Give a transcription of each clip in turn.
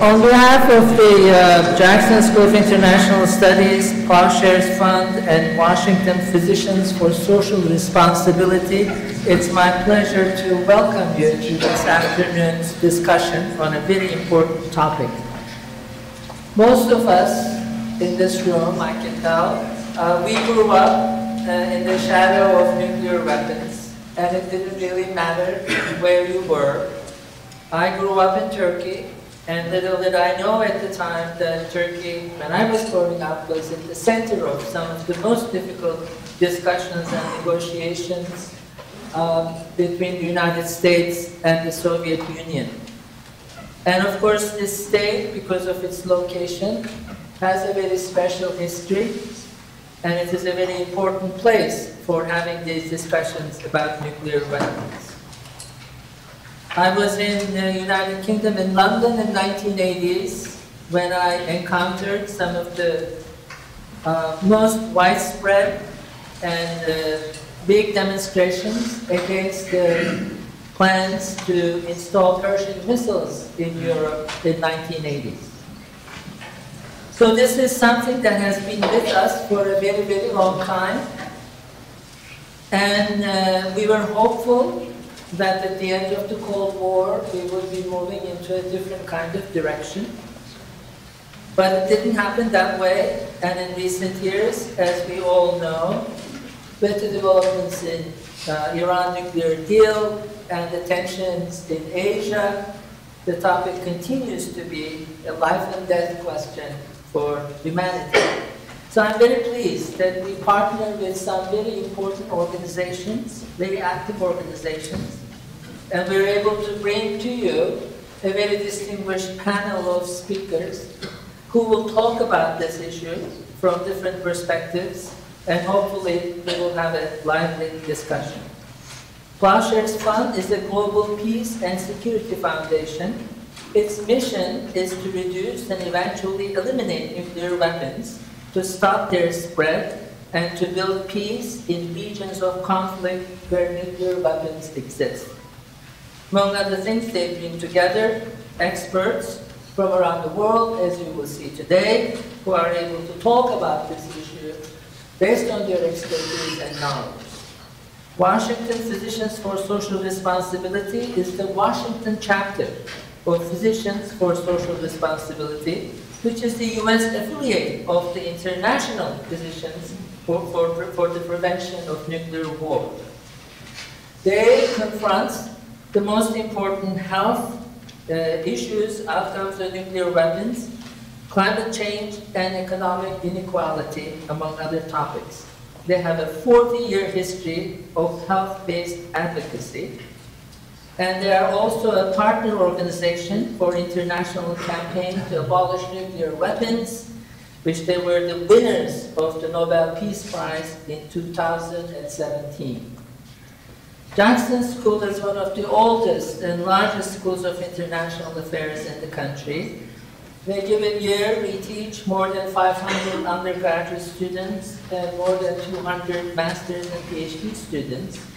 On behalf of the uh, Jackson School of International Studies, Plowshares Fund, and Washington Physicians for Social Responsibility, it's my pleasure to welcome you to this afternoon's discussion on a very important topic. Most of us in this room, I can tell, uh, we grew up uh, in the shadow of nuclear weapons, and it didn't really matter where you were. I grew up in Turkey, and little did I know at the time that Turkey, when I was growing up, was at the center of some of the most difficult discussions and negotiations um, between the United States and the Soviet Union. And of course, this state, because of its location, has a very special history, and it is a very important place for having these discussions about nuclear weapons. I was in the United Kingdom in London in 1980s when I encountered some of the uh, most widespread and uh, big demonstrations against the plans to install Pershing missiles in Europe in 1980s. So this is something that has been with us for a very, very long time. And uh, we were hopeful that at the end of the Cold War, we would be moving into a different kind of direction. But it didn't happen that way, and in recent years, as we all know, with the developments in uh, Iran nuclear deal and the tensions in Asia, the topic continues to be a life and death question for humanity. So I'm very pleased that we partner with some very important organizations, very active organizations, and we're able to bring to you a very distinguished panel of speakers who will talk about this issue from different perspectives, and hopefully we will have a lively discussion. Plowshares Fund is a global peace and security foundation. Its mission is to reduce and eventually eliminate nuclear weapons, to stop their spread, and to build peace in regions of conflict where nuclear weapons exist. Among other things, they bring together experts from around the world, as you will see today, who are able to talk about this issue based on their expertise and knowledge. Washington Physicians for Social Responsibility is the Washington chapter of Physicians for Social Responsibility, which is the U.S. affiliate of the International Physicians for, for, for the Prevention of Nuclear War. They confront the most important health uh, issues, outcomes of nuclear weapons, climate change, and economic inequality, among other topics. They have a 40-year history of health-based advocacy, and they are also a partner organization for international campaign to abolish nuclear weapons, which they were the winners of the Nobel Peace Prize in 2017. Jackson School is one of the oldest and largest schools of international affairs in the country. In a given year, we teach more than 500 undergraduate students and more than 200 master's and PhD students.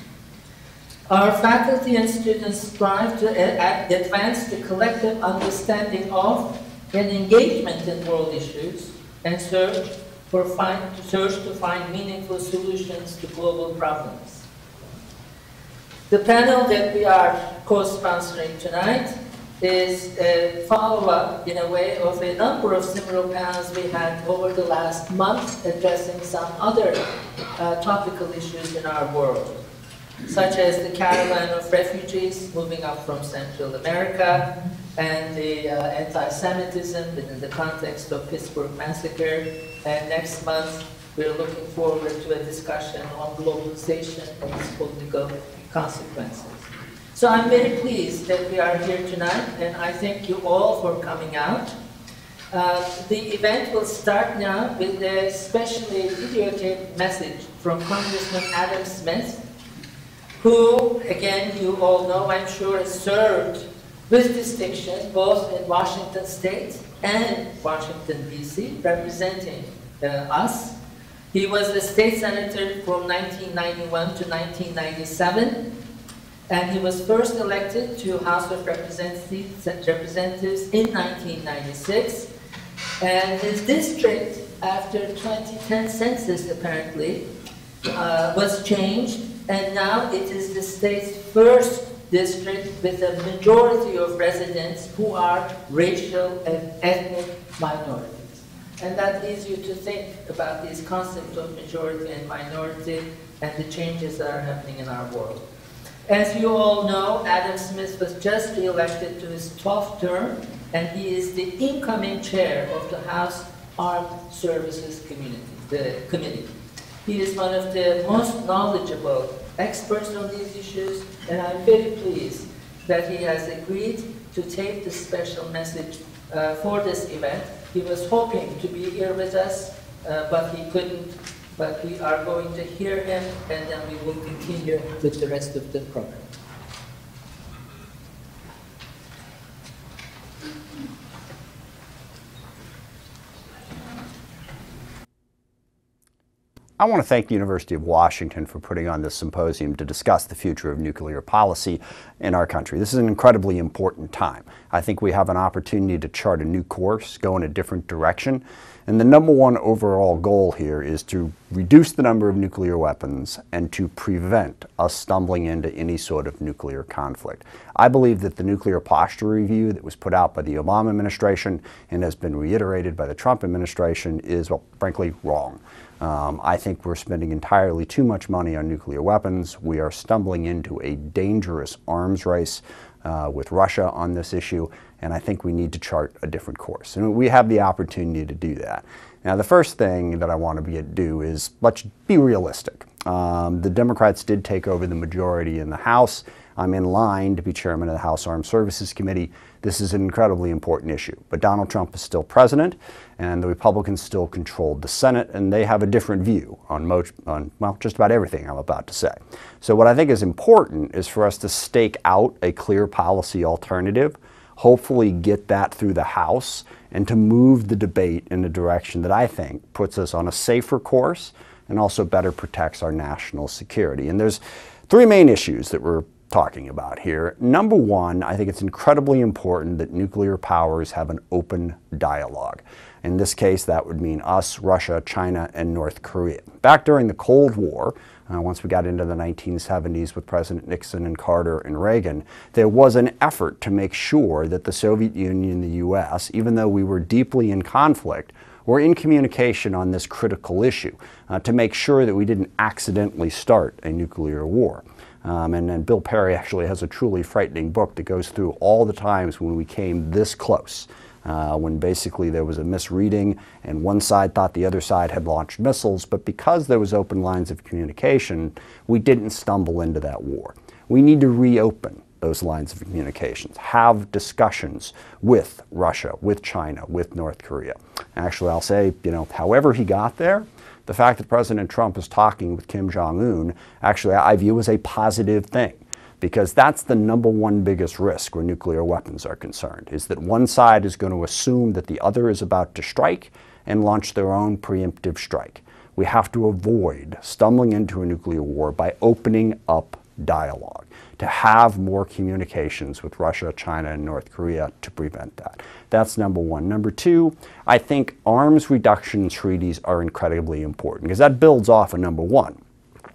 Our faculty and students strive to advance the collective understanding of and engagement in world issues and search, for find, search to find meaningful solutions to global problems. The panel that we are co-sponsoring tonight is a follow-up, in a way, of a number of similar panels we had over the last month addressing some other uh, topical issues in our world, such as the caravan of refugees moving up from Central America and the uh, anti-Semitism within the context of Pittsburgh Massacre. And next month, we're looking forward to a discussion on globalization and its political consequences. So I'm very pleased that we are here tonight, and I thank you all for coming out. Uh, the event will start now with a specially videotaped message from Congressman Adam Smith, who, again, you all know, I'm sure, has served with distinction both in Washington State and Washington, D.C., representing uh, us he was the state senator from 1991 to 1997. And he was first elected to House of Representatives, Representatives in 1996. And his district, after 2010 census apparently, uh, was changed. And now it is the state's first district with a majority of residents who are racial and ethnic minorities. And that leads you to think about these concepts of majority and minority and the changes that are happening in our world. As you all know, Adam Smith was just re-elected to his 12th term, and he is the incoming chair of the House Armed Services the committee. He is one of the most knowledgeable experts on these issues, and I'm very pleased that he has agreed to take this special message uh, for this event. He was hoping to be here with us, uh, but he couldn't. But we are going to hear him, and then we will continue with the rest of the program. I want to thank the University of Washington for putting on this symposium to discuss the future of nuclear policy in our country. This is an incredibly important time. I think we have an opportunity to chart a new course, go in a different direction. And the number one overall goal here is to reduce the number of nuclear weapons and to prevent us stumbling into any sort of nuclear conflict. I believe that the nuclear posture review that was put out by the Obama administration and has been reiterated by the Trump administration is, well, frankly, wrong. Um, I think we're spending entirely too much money on nuclear weapons. We are stumbling into a dangerous arms race uh, with Russia on this issue, and I think we need to chart a different course. And we have the opportunity to do that. Now, the first thing that I want to be, do is let's be realistic. Um, the Democrats did take over the majority in the House. I'm in line to be chairman of the House Armed Services Committee. This is an incredibly important issue. But Donald Trump is still president, and the Republicans still controlled the Senate, and they have a different view on, on well, just about everything I'm about to say. So what I think is important is for us to stake out a clear policy alternative, hopefully get that through the House, and to move the debate in a direction that I think puts us on a safer course and also better protects our national security. And there's three main issues that we're talking about here. Number one, I think it's incredibly important that nuclear powers have an open dialogue. In this case, that would mean us, Russia, China, and North Korea. Back during the Cold War, uh, once we got into the 1970s with President Nixon and Carter and Reagan, there was an effort to make sure that the Soviet Union and the U.S., even though we were deeply in conflict, were in communication on this critical issue uh, to make sure that we didn't accidentally start a nuclear war. Um, and, and Bill Perry actually has a truly frightening book that goes through all the times when we came this close. Uh, when basically there was a misreading and one side thought the other side had launched missiles, but because there was open lines of communication, we didn't stumble into that war. We need to reopen those lines of communications, have discussions with Russia, with China, with North Korea. Actually, I'll say, you know, however he got there, the fact that President Trump is talking with Kim Jong un, actually, I view as a positive thing because that's the number one biggest risk where nuclear weapons are concerned is that one side is going to assume that the other is about to strike and launch their own preemptive strike. We have to avoid stumbling into a nuclear war by opening up dialogue to have more communications with Russia, China, and North Korea to prevent that. That's number one. Number two, I think arms reduction treaties are incredibly important because that builds off of number one.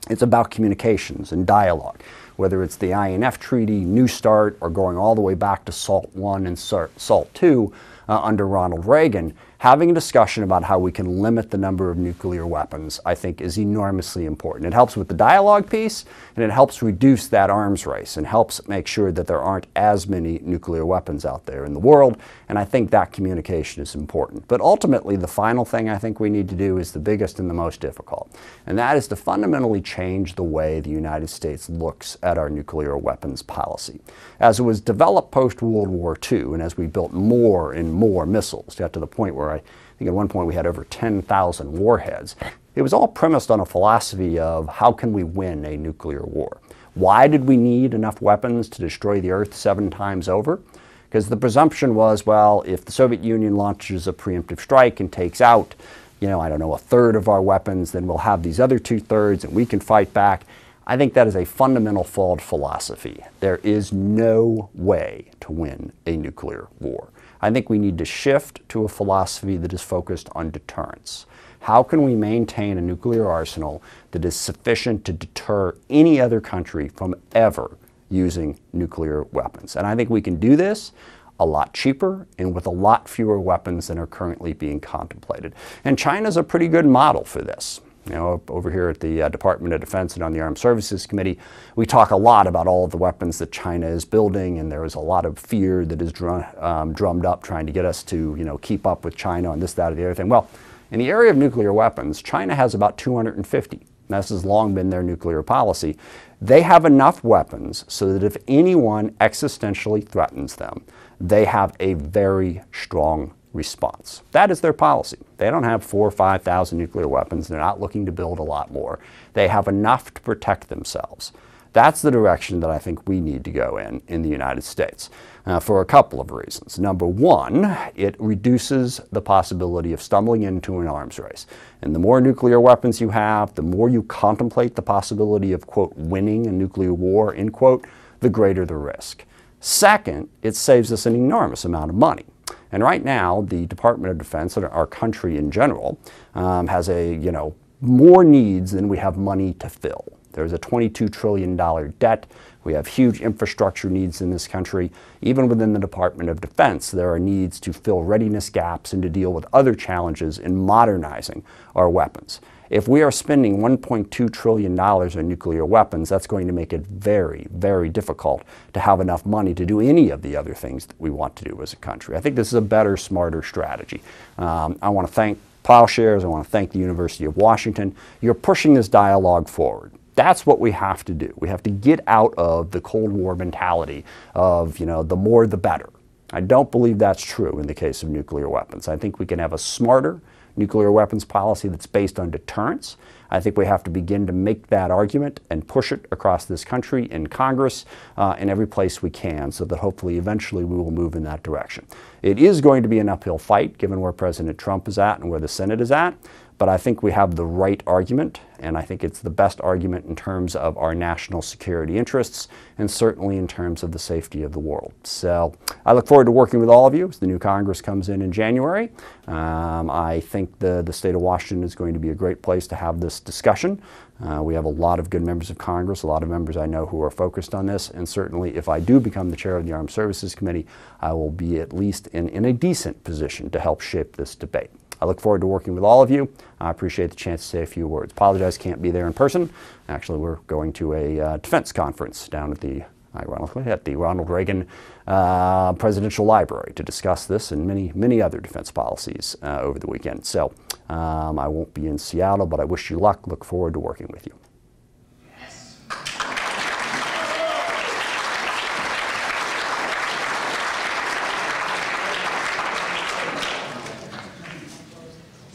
It's about communications and dialogue, whether it's the INF Treaty, New START, or going all the way back to SALT I and SALT II uh, under Ronald Reagan having a discussion about how we can limit the number of nuclear weapons, I think, is enormously important. It helps with the dialogue piece, and it helps reduce that arms race and helps make sure that there aren't as many nuclear weapons out there in the world. And I think that communication is important. But ultimately, the final thing I think we need to do is the biggest and the most difficult, and that is to fundamentally change the way the United States looks at our nuclear weapons policy. As it was developed post World War II, and as we built more and more missiles, got to the point where I think at one point we had over 10,000 warheads. It was all premised on a philosophy of how can we win a nuclear war? Why did we need enough weapons to destroy the Earth seven times over? Because the presumption was, well, if the Soviet Union launches a preemptive strike and takes out, you know, I don't know, a third of our weapons, then we'll have these other two thirds and we can fight back. I think that is a fundamental flawed philosophy. There is no way to win a nuclear war. I think we need to shift to a philosophy that is focused on deterrence. How can we maintain a nuclear arsenal that is sufficient to deter any other country from ever using nuclear weapons? And I think we can do this a lot cheaper and with a lot fewer weapons than are currently being contemplated. And China's a pretty good model for this. You know, over here at the uh, Department of Defense and on the Armed Services Committee, we talk a lot about all of the weapons that China is building, and there is a lot of fear that is drum, um, drummed up trying to get us to, you know, keep up with China on this, that, or the other thing. Well, in the area of nuclear weapons, China has about 250. This has long been their nuclear policy. They have enough weapons so that if anyone existentially threatens them, they have a very strong response. That is their policy. They don't have four or 5,000 nuclear weapons. They're not looking to build a lot more. They have enough to protect themselves. That's the direction that I think we need to go in in the United States uh, for a couple of reasons. Number one, it reduces the possibility of stumbling into an arms race. And the more nuclear weapons you have, the more you contemplate the possibility of, quote, winning a nuclear war, end quote, the greater the risk. Second, it saves us an enormous amount of money. And right now, the Department of Defense and our country in general um, has a, you know, more needs than we have money to fill. There's a $22 trillion debt. We have huge infrastructure needs in this country. Even within the Department of Defense, there are needs to fill readiness gaps and to deal with other challenges in modernizing our weapons. If we are spending $1.2 trillion on nuclear weapons, that's going to make it very, very difficult to have enough money to do any of the other things that we want to do as a country. I think this is a better, smarter strategy. Um, I want to thank Plowshares. I want to thank the University of Washington. You're pushing this dialogue forward. That's what we have to do. We have to get out of the Cold War mentality of, you know, the more the better. I don't believe that's true in the case of nuclear weapons. I think we can have a smarter, nuclear weapons policy that's based on deterrence. I think we have to begin to make that argument and push it across this country in Congress uh, in every place we can so that hopefully eventually we will move in that direction. It is going to be an uphill fight given where President Trump is at and where the Senate is at, but I think we have the right argument, and I think it's the best argument in terms of our national security interests and certainly in terms of the safety of the world. So I look forward to working with all of you as the new Congress comes in in January. Um, I think the, the state of Washington is going to be a great place to have this discussion. Uh, we have a lot of good members of Congress, a lot of members I know who are focused on this, and certainly if I do become the chair of the Armed Services Committee, I will be at least in, in a decent position to help shape this debate. I look forward to working with all of you. I appreciate the chance to say a few words. Apologize, can't be there in person. Actually, we're going to a uh, defense conference down at the ironically, at the Ronald Reagan uh, Presidential Library to discuss this and many, many other defense policies uh, over the weekend. So um, I won't be in Seattle, but I wish you luck. Look forward to working with you.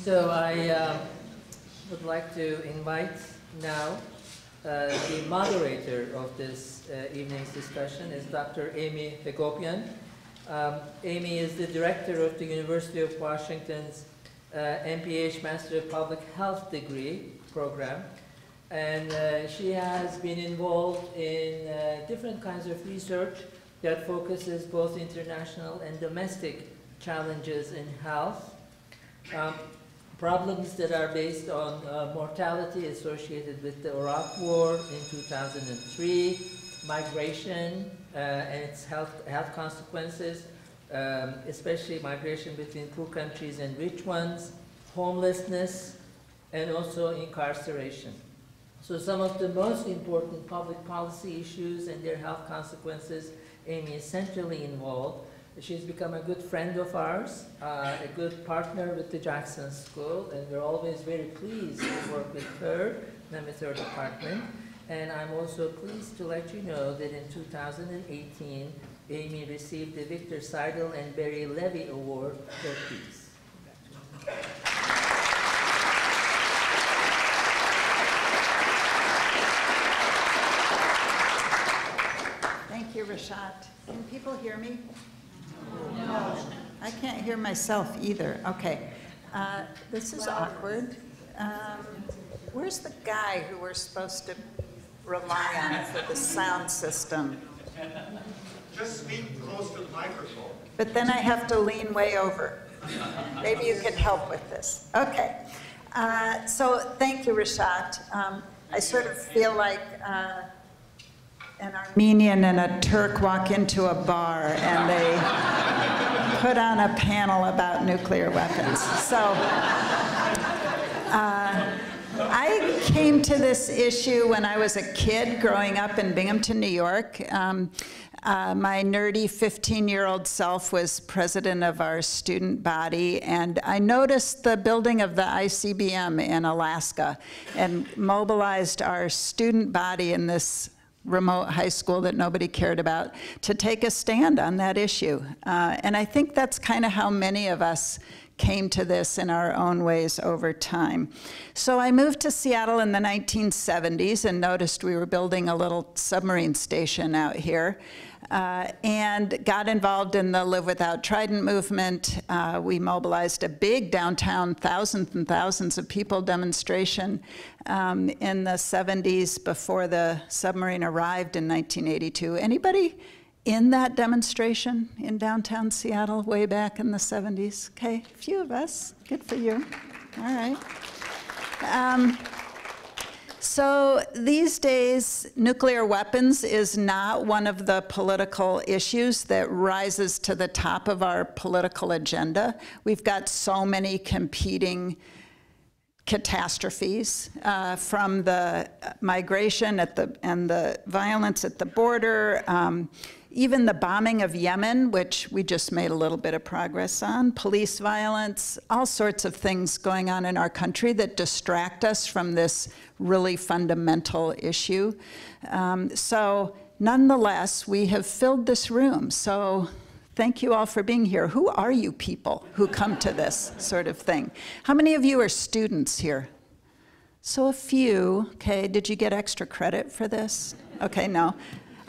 So I uh, would like to invite now uh, the moderator of this uh, evening's discussion is Dr. Amy Hagopian. Um, Amy is the director of the University of Washington's uh, MPH Master of Public Health degree program. And uh, she has been involved in uh, different kinds of research that focuses both international and domestic challenges in health. Um, problems that are based on uh, mortality associated with the Iraq War in 2003, migration uh, and its health, health consequences, um, especially migration between poor countries and rich ones, homelessness, and also incarceration. So some of the most important public policy issues and their health consequences, Amy is centrally involved. She's become a good friend of ours, uh, a good partner with the Jackson School, and we're always very pleased to work with her and with her department. And I'm also pleased to let you know that in 2018, Amy received the Victor Sidel and Barry Levy Award for Peace. Thank you, Rashad. Can people hear me? No. I can't hear myself either. Okay. Uh, This is awkward. Um, Where's the guy who we're supposed to rely on for the sound system. Just speak close to the microphone. But then I have to lean way over. Maybe you can help with this. Okay. Uh, so thank you, Rashad. Um, I sort of feel like uh, an Armenian and a Turk walk into a bar and they put on a panel about nuclear weapons. So uh, I came to this issue when I was a kid growing up in Binghamton, New York. Um, uh, my nerdy 15 year old self was president of our student body, and I noticed the building of the ICBM in Alaska and mobilized our student body in this remote high school that nobody cared about to take a stand on that issue. Uh, and I think that's kind of how many of us came to this in our own ways over time. So I moved to Seattle in the 1970s and noticed we were building a little submarine station out here. Uh, and got involved in the Live Without Trident movement. Uh, we mobilized a big downtown, thousands and thousands of people demonstration um, in the 70s before the submarine arrived in 1982. Anybody in that demonstration in downtown Seattle way back in the 70s? Okay, a few of us. Good for you. All right. Um, so these days, nuclear weapons is not one of the political issues that rises to the top of our political agenda. We've got so many competing catastrophes uh, from the migration at the, and the violence at the border, um, even the bombing of Yemen, which we just made a little bit of progress on, police violence, all sorts of things going on in our country that distract us from this really fundamental issue. Um, so nonetheless, we have filled this room. So thank you all for being here. Who are you people who come to this sort of thing? How many of you are students here? So a few, okay, did you get extra credit for this? Okay, no.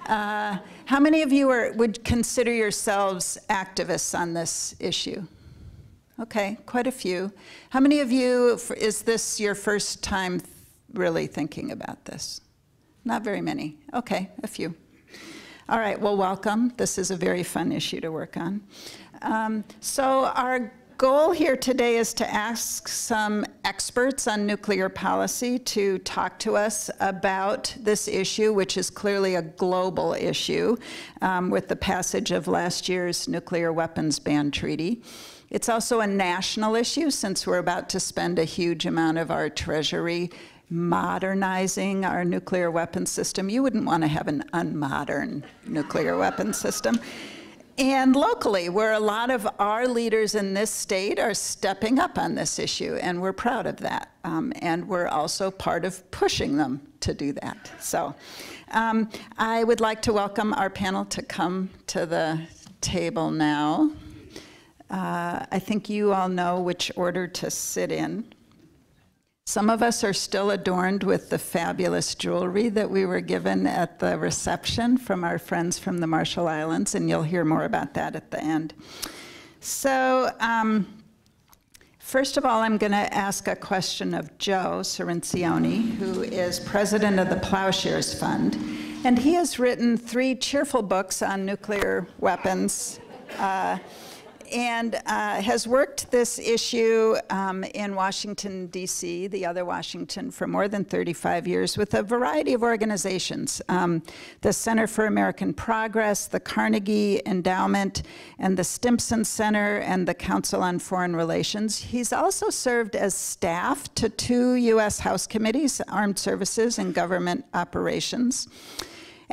Uh, how many of you are, would consider yourselves activists on this issue? Okay, quite a few. How many of you, is this your first time really thinking about this? Not very many. Okay, a few. All right, well, welcome. This is a very fun issue to work on. Um, so our goal here today is to ask some experts on nuclear policy to talk to us about this issue, which is clearly a global issue um, with the passage of last year's nuclear weapons ban treaty. It's also a national issue since we're about to spend a huge amount of our treasury modernizing our nuclear weapons system. You wouldn't want to have an unmodern nuclear weapons system and locally, where a lot of our leaders in this state are stepping up on this issue, and we're proud of that. Um, and we're also part of pushing them to do that. So um, I would like to welcome our panel to come to the table now. Uh, I think you all know which order to sit in. Some of us are still adorned with the fabulous jewelry that we were given at the reception from our friends from the Marshall Islands, and you'll hear more about that at the end. So, um, first of all, I'm going to ask a question of Joe Cirincione, who is president of the Plowshares Fund. And he has written three cheerful books on nuclear weapons. Uh, and uh, has worked this issue um, in Washington, D.C., the other Washington, for more than 35 years with a variety of organizations um, the Center for American Progress, the Carnegie Endowment, and the Stimson Center, and the Council on Foreign Relations. He's also served as staff to two U.S. House committees, Armed Services and Government Operations.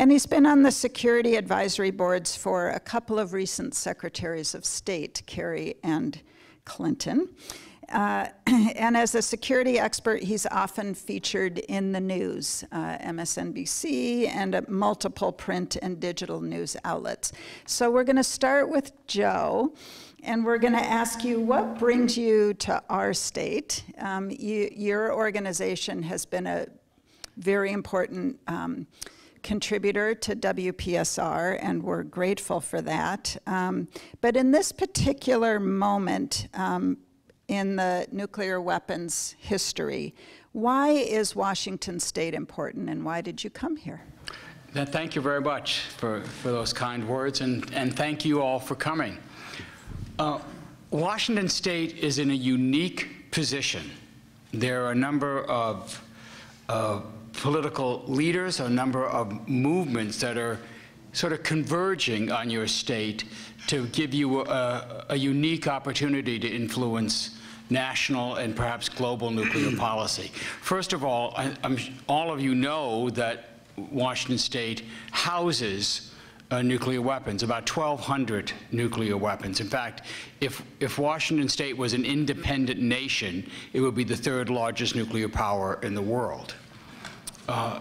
And he's been on the security advisory boards for a couple of recent secretaries of state, Kerry and Clinton. Uh, and as a security expert, he's often featured in the news, uh, MSNBC, and multiple print and digital news outlets. So we're going to start with Joe, and we're going to ask you what brings you to our state. Um, you, your organization has been a very important. Um, contributor to WPSR, and we're grateful for that. Um, but in this particular moment um, in the nuclear weapons history, Why is Washington State important, and why did you come here? Thank you very much for, for those kind words, and, and thank you all for coming. Uh, Washington State is in a unique position. There are a number of uh, political leaders, a number of movements that are sort of converging on your state to give you a, a unique opportunity to influence national and perhaps global nuclear policy. First of all, I, all of you know that Washington State houses uh, nuclear weapons, about 1,200 nuclear weapons. In fact, if, if Washington State was an independent nation, it would be the third largest nuclear power in the world. Uh,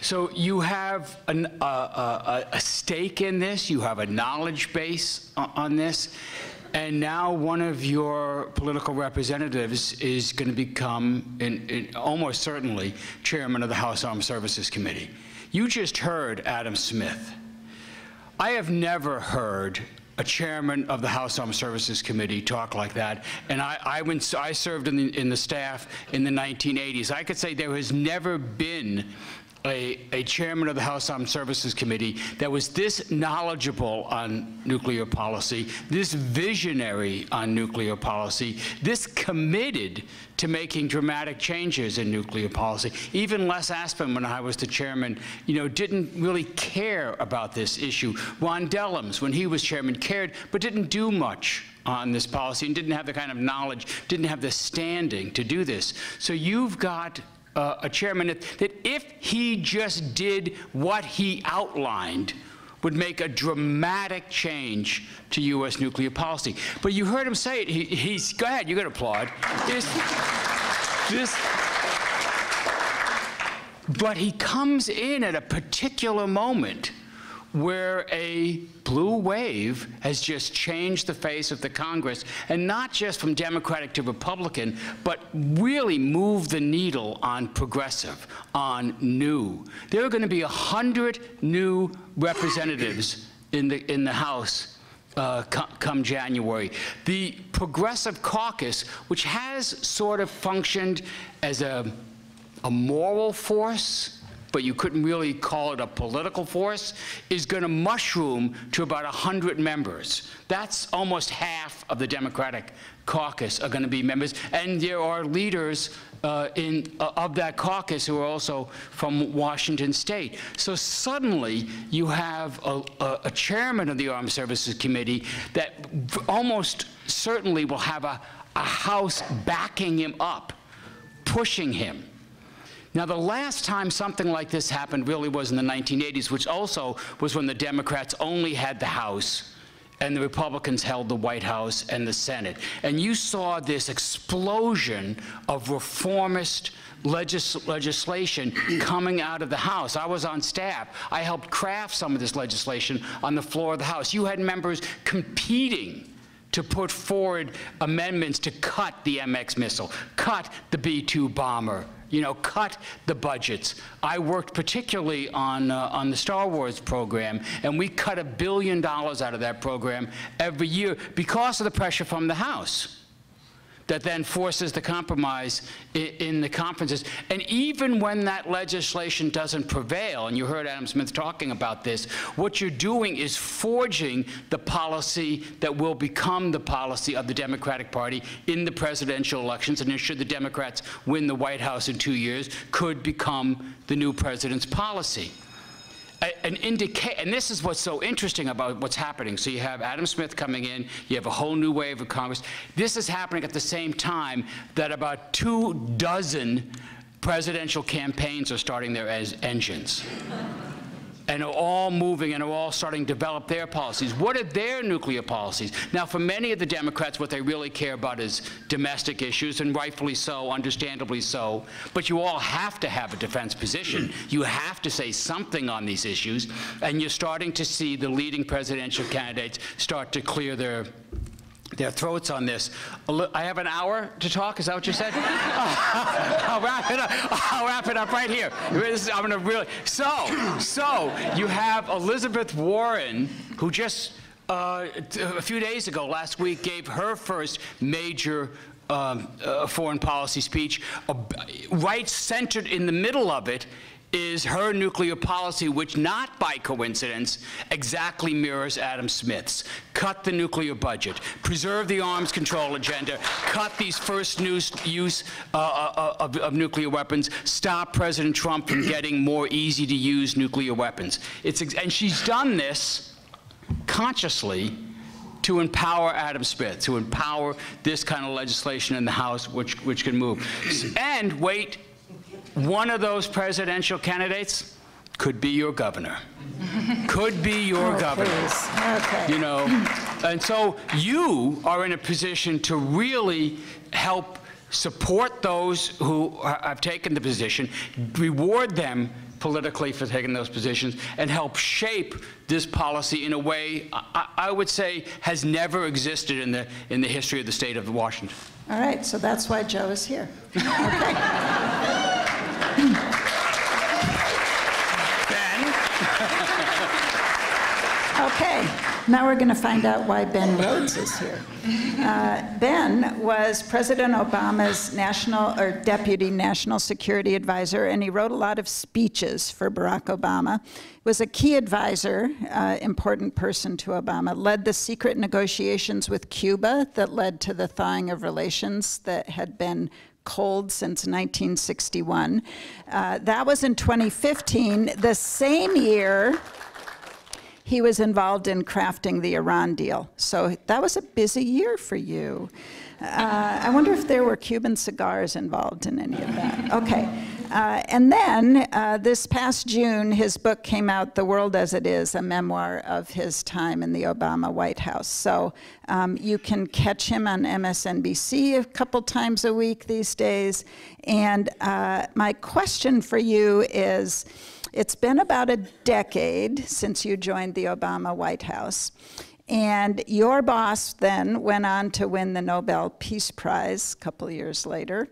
so you have an, uh, uh, a stake in this, you have a knowledge base on this, and now one of your political representatives is going to become, in, in, almost certainly, chairman of the House Armed Services Committee. You just heard Adam Smith. I have never heard a chairman of the House Armed Services Committee talk like that. And I, I, went, I served in the, in the staff in the 1980s. I could say there has never been a, a, chairman of the House Armed Services Committee that was this knowledgeable on nuclear policy, this visionary on nuclear policy, this committed to making dramatic changes in nuclear policy. Even Les Aspin, when I was the chairman, you know, didn't really care about this issue. Ron Dellums, when he was chairman, cared, but didn't do much on this policy and didn't have the kind of knowledge, didn't have the standing to do this. So you've got uh, a chairman that, if he just did what he outlined, would make a dramatic change to U.S. nuclear policy. But you heard him say it. He, he's go ahead. You to applaud. This, this. But he comes in at a particular moment where a blue wave has just changed the face of the Congress, and not just from Democratic to Republican, but really moved the needle on progressive, on new. There are going to be 100 new representatives in the, in the House uh, come January. The Progressive Caucus, which has sort of functioned as a, a moral force, but you couldn't really call it a political force, is going to mushroom to about 100 members. That's almost half of the Democratic caucus are going to be members. And there are leaders uh, in, uh, of that caucus who are also from Washington State. So suddenly you have a, a, a chairman of the Armed Services Committee that almost certainly will have a, a House backing him up, pushing him. Now, the last time something like this happened really was in the 1980s, which also was when the Democrats only had the House and the Republicans held the White House and the Senate. And you saw this explosion of reformist legis legislation coming out of the House. I was on staff. I helped craft some of this legislation on the floor of the House. You had members competing to put forward amendments to cut the MX missile, cut the B-2 bomber, you know, cut the budgets. I worked particularly on, uh, on the Star Wars program, and we cut a billion dollars out of that program every year because of the pressure from the House that then forces the compromise in, the conferences. And even when that legislation doesn't prevail, and you heard Adam Smith talking about this, what you're doing is forging the policy that will become the policy of the Democratic Party in the presidential elections, and should the Democrats win the White House in two years, could become the new president's policy an indicate, and this is what's so interesting about what's happening. So you have Adam Smith coming in, you have a whole new wave of Congress. This is happening at the same time that about two dozen presidential campaigns are starting their as engines and are all moving and are all starting to develop their policies. What are their nuclear policies? Now, for many of the Democrats, what they really care about is domestic issues, and rightfully so, understandably so. But you all have to have a defense position. You have to say something on these issues, and you're starting to see the leading presidential candidates start to clear their their throats on this. I have an hour to talk. Is that what you said? I'll wrap it up. I'll wrap it up right here. I'm gonna really. So, so you have Elizabeth Warren, who just uh, a few days ago, last week, gave her first major um, uh, foreign policy speech. Uh, right centered in the middle of it is her nuclear policy, which not by coincidence exactly mirrors Adam Smith's. Cut the nuclear budget, preserve the arms control agenda, cut these first use, use uh, uh, of, of, nuclear weapons, stop President Trump from getting more easy to use nuclear weapons. It's and she's done this consciously to empower Adam Smith, to empower this kind of legislation in the House, which, which can move. And wait one of those presidential candidates could be your governor. could be your oh, governor. Okay. You know, and so you are in a position to really help support those who have taken the position, reward them politically for taking those positions, and help shape this policy in a way I, I would say has never existed in the in the history of the state of Washington. All right, so that's why Joe is here. Okay. Ben? okay, now we're going to find out why Ben Rhodes is here. Uh, ben was President Obama's national or deputy national security advisor, and he wrote a lot of speeches for Barack Obama. Was a key advisor, uh, important person to Obama. Led the secret negotiations with Cuba that led to the thawing of relations that had been cold since 1961. Uh, that was in 2015. The same year, he was involved in crafting the Iran deal. So that was a busy year for you. Uh, I wonder if there were Cuban cigars involved in any of that. Okay. Uh, and then uh, this past June, his book came out, The World as It Is, a memoir of his time in the Obama White House. So um, you can catch him on MSNBC a couple times a week these days. And uh, my question for you is it's been about a decade since you joined the Obama White House. And your boss then went on to win the Nobel Peace Prize a couple years later.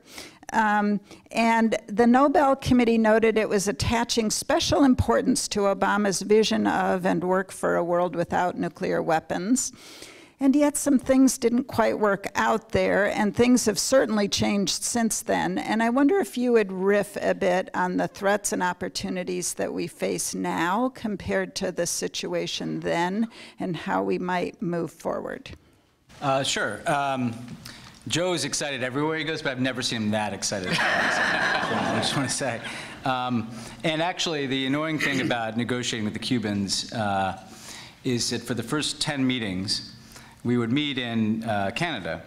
Um, and the Nobel Committee noted it was attaching special importance to Obama's vision of and work for a world without nuclear weapons. And yet, some things didn't quite work out there, and things have certainly changed since then. And I wonder if you would riff a bit on the threats and opportunities that we face now compared to the situation then, and how we might move forward. Uh, sure. Um, Joe is excited everywhere he goes, but I've never seen him that excited. I just want to say. Um, and actually, the annoying thing about negotiating with the Cubans uh, is that for the first 10 meetings, we would meet in uh, Canada,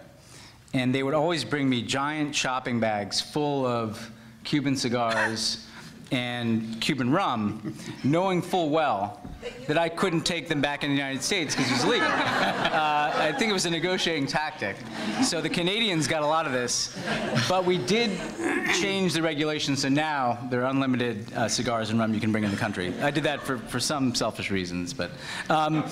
and they would always bring me giant shopping bags full of Cuban cigars and Cuban rum, knowing full well that I couldn't take them back in the United States because it was legal. Uh, I think it was a negotiating tactic. So the Canadians got a lot of this, but we did change the regulations so now there are unlimited uh, cigars and rum you can bring in the country. I did that for, for some selfish reasons, but um,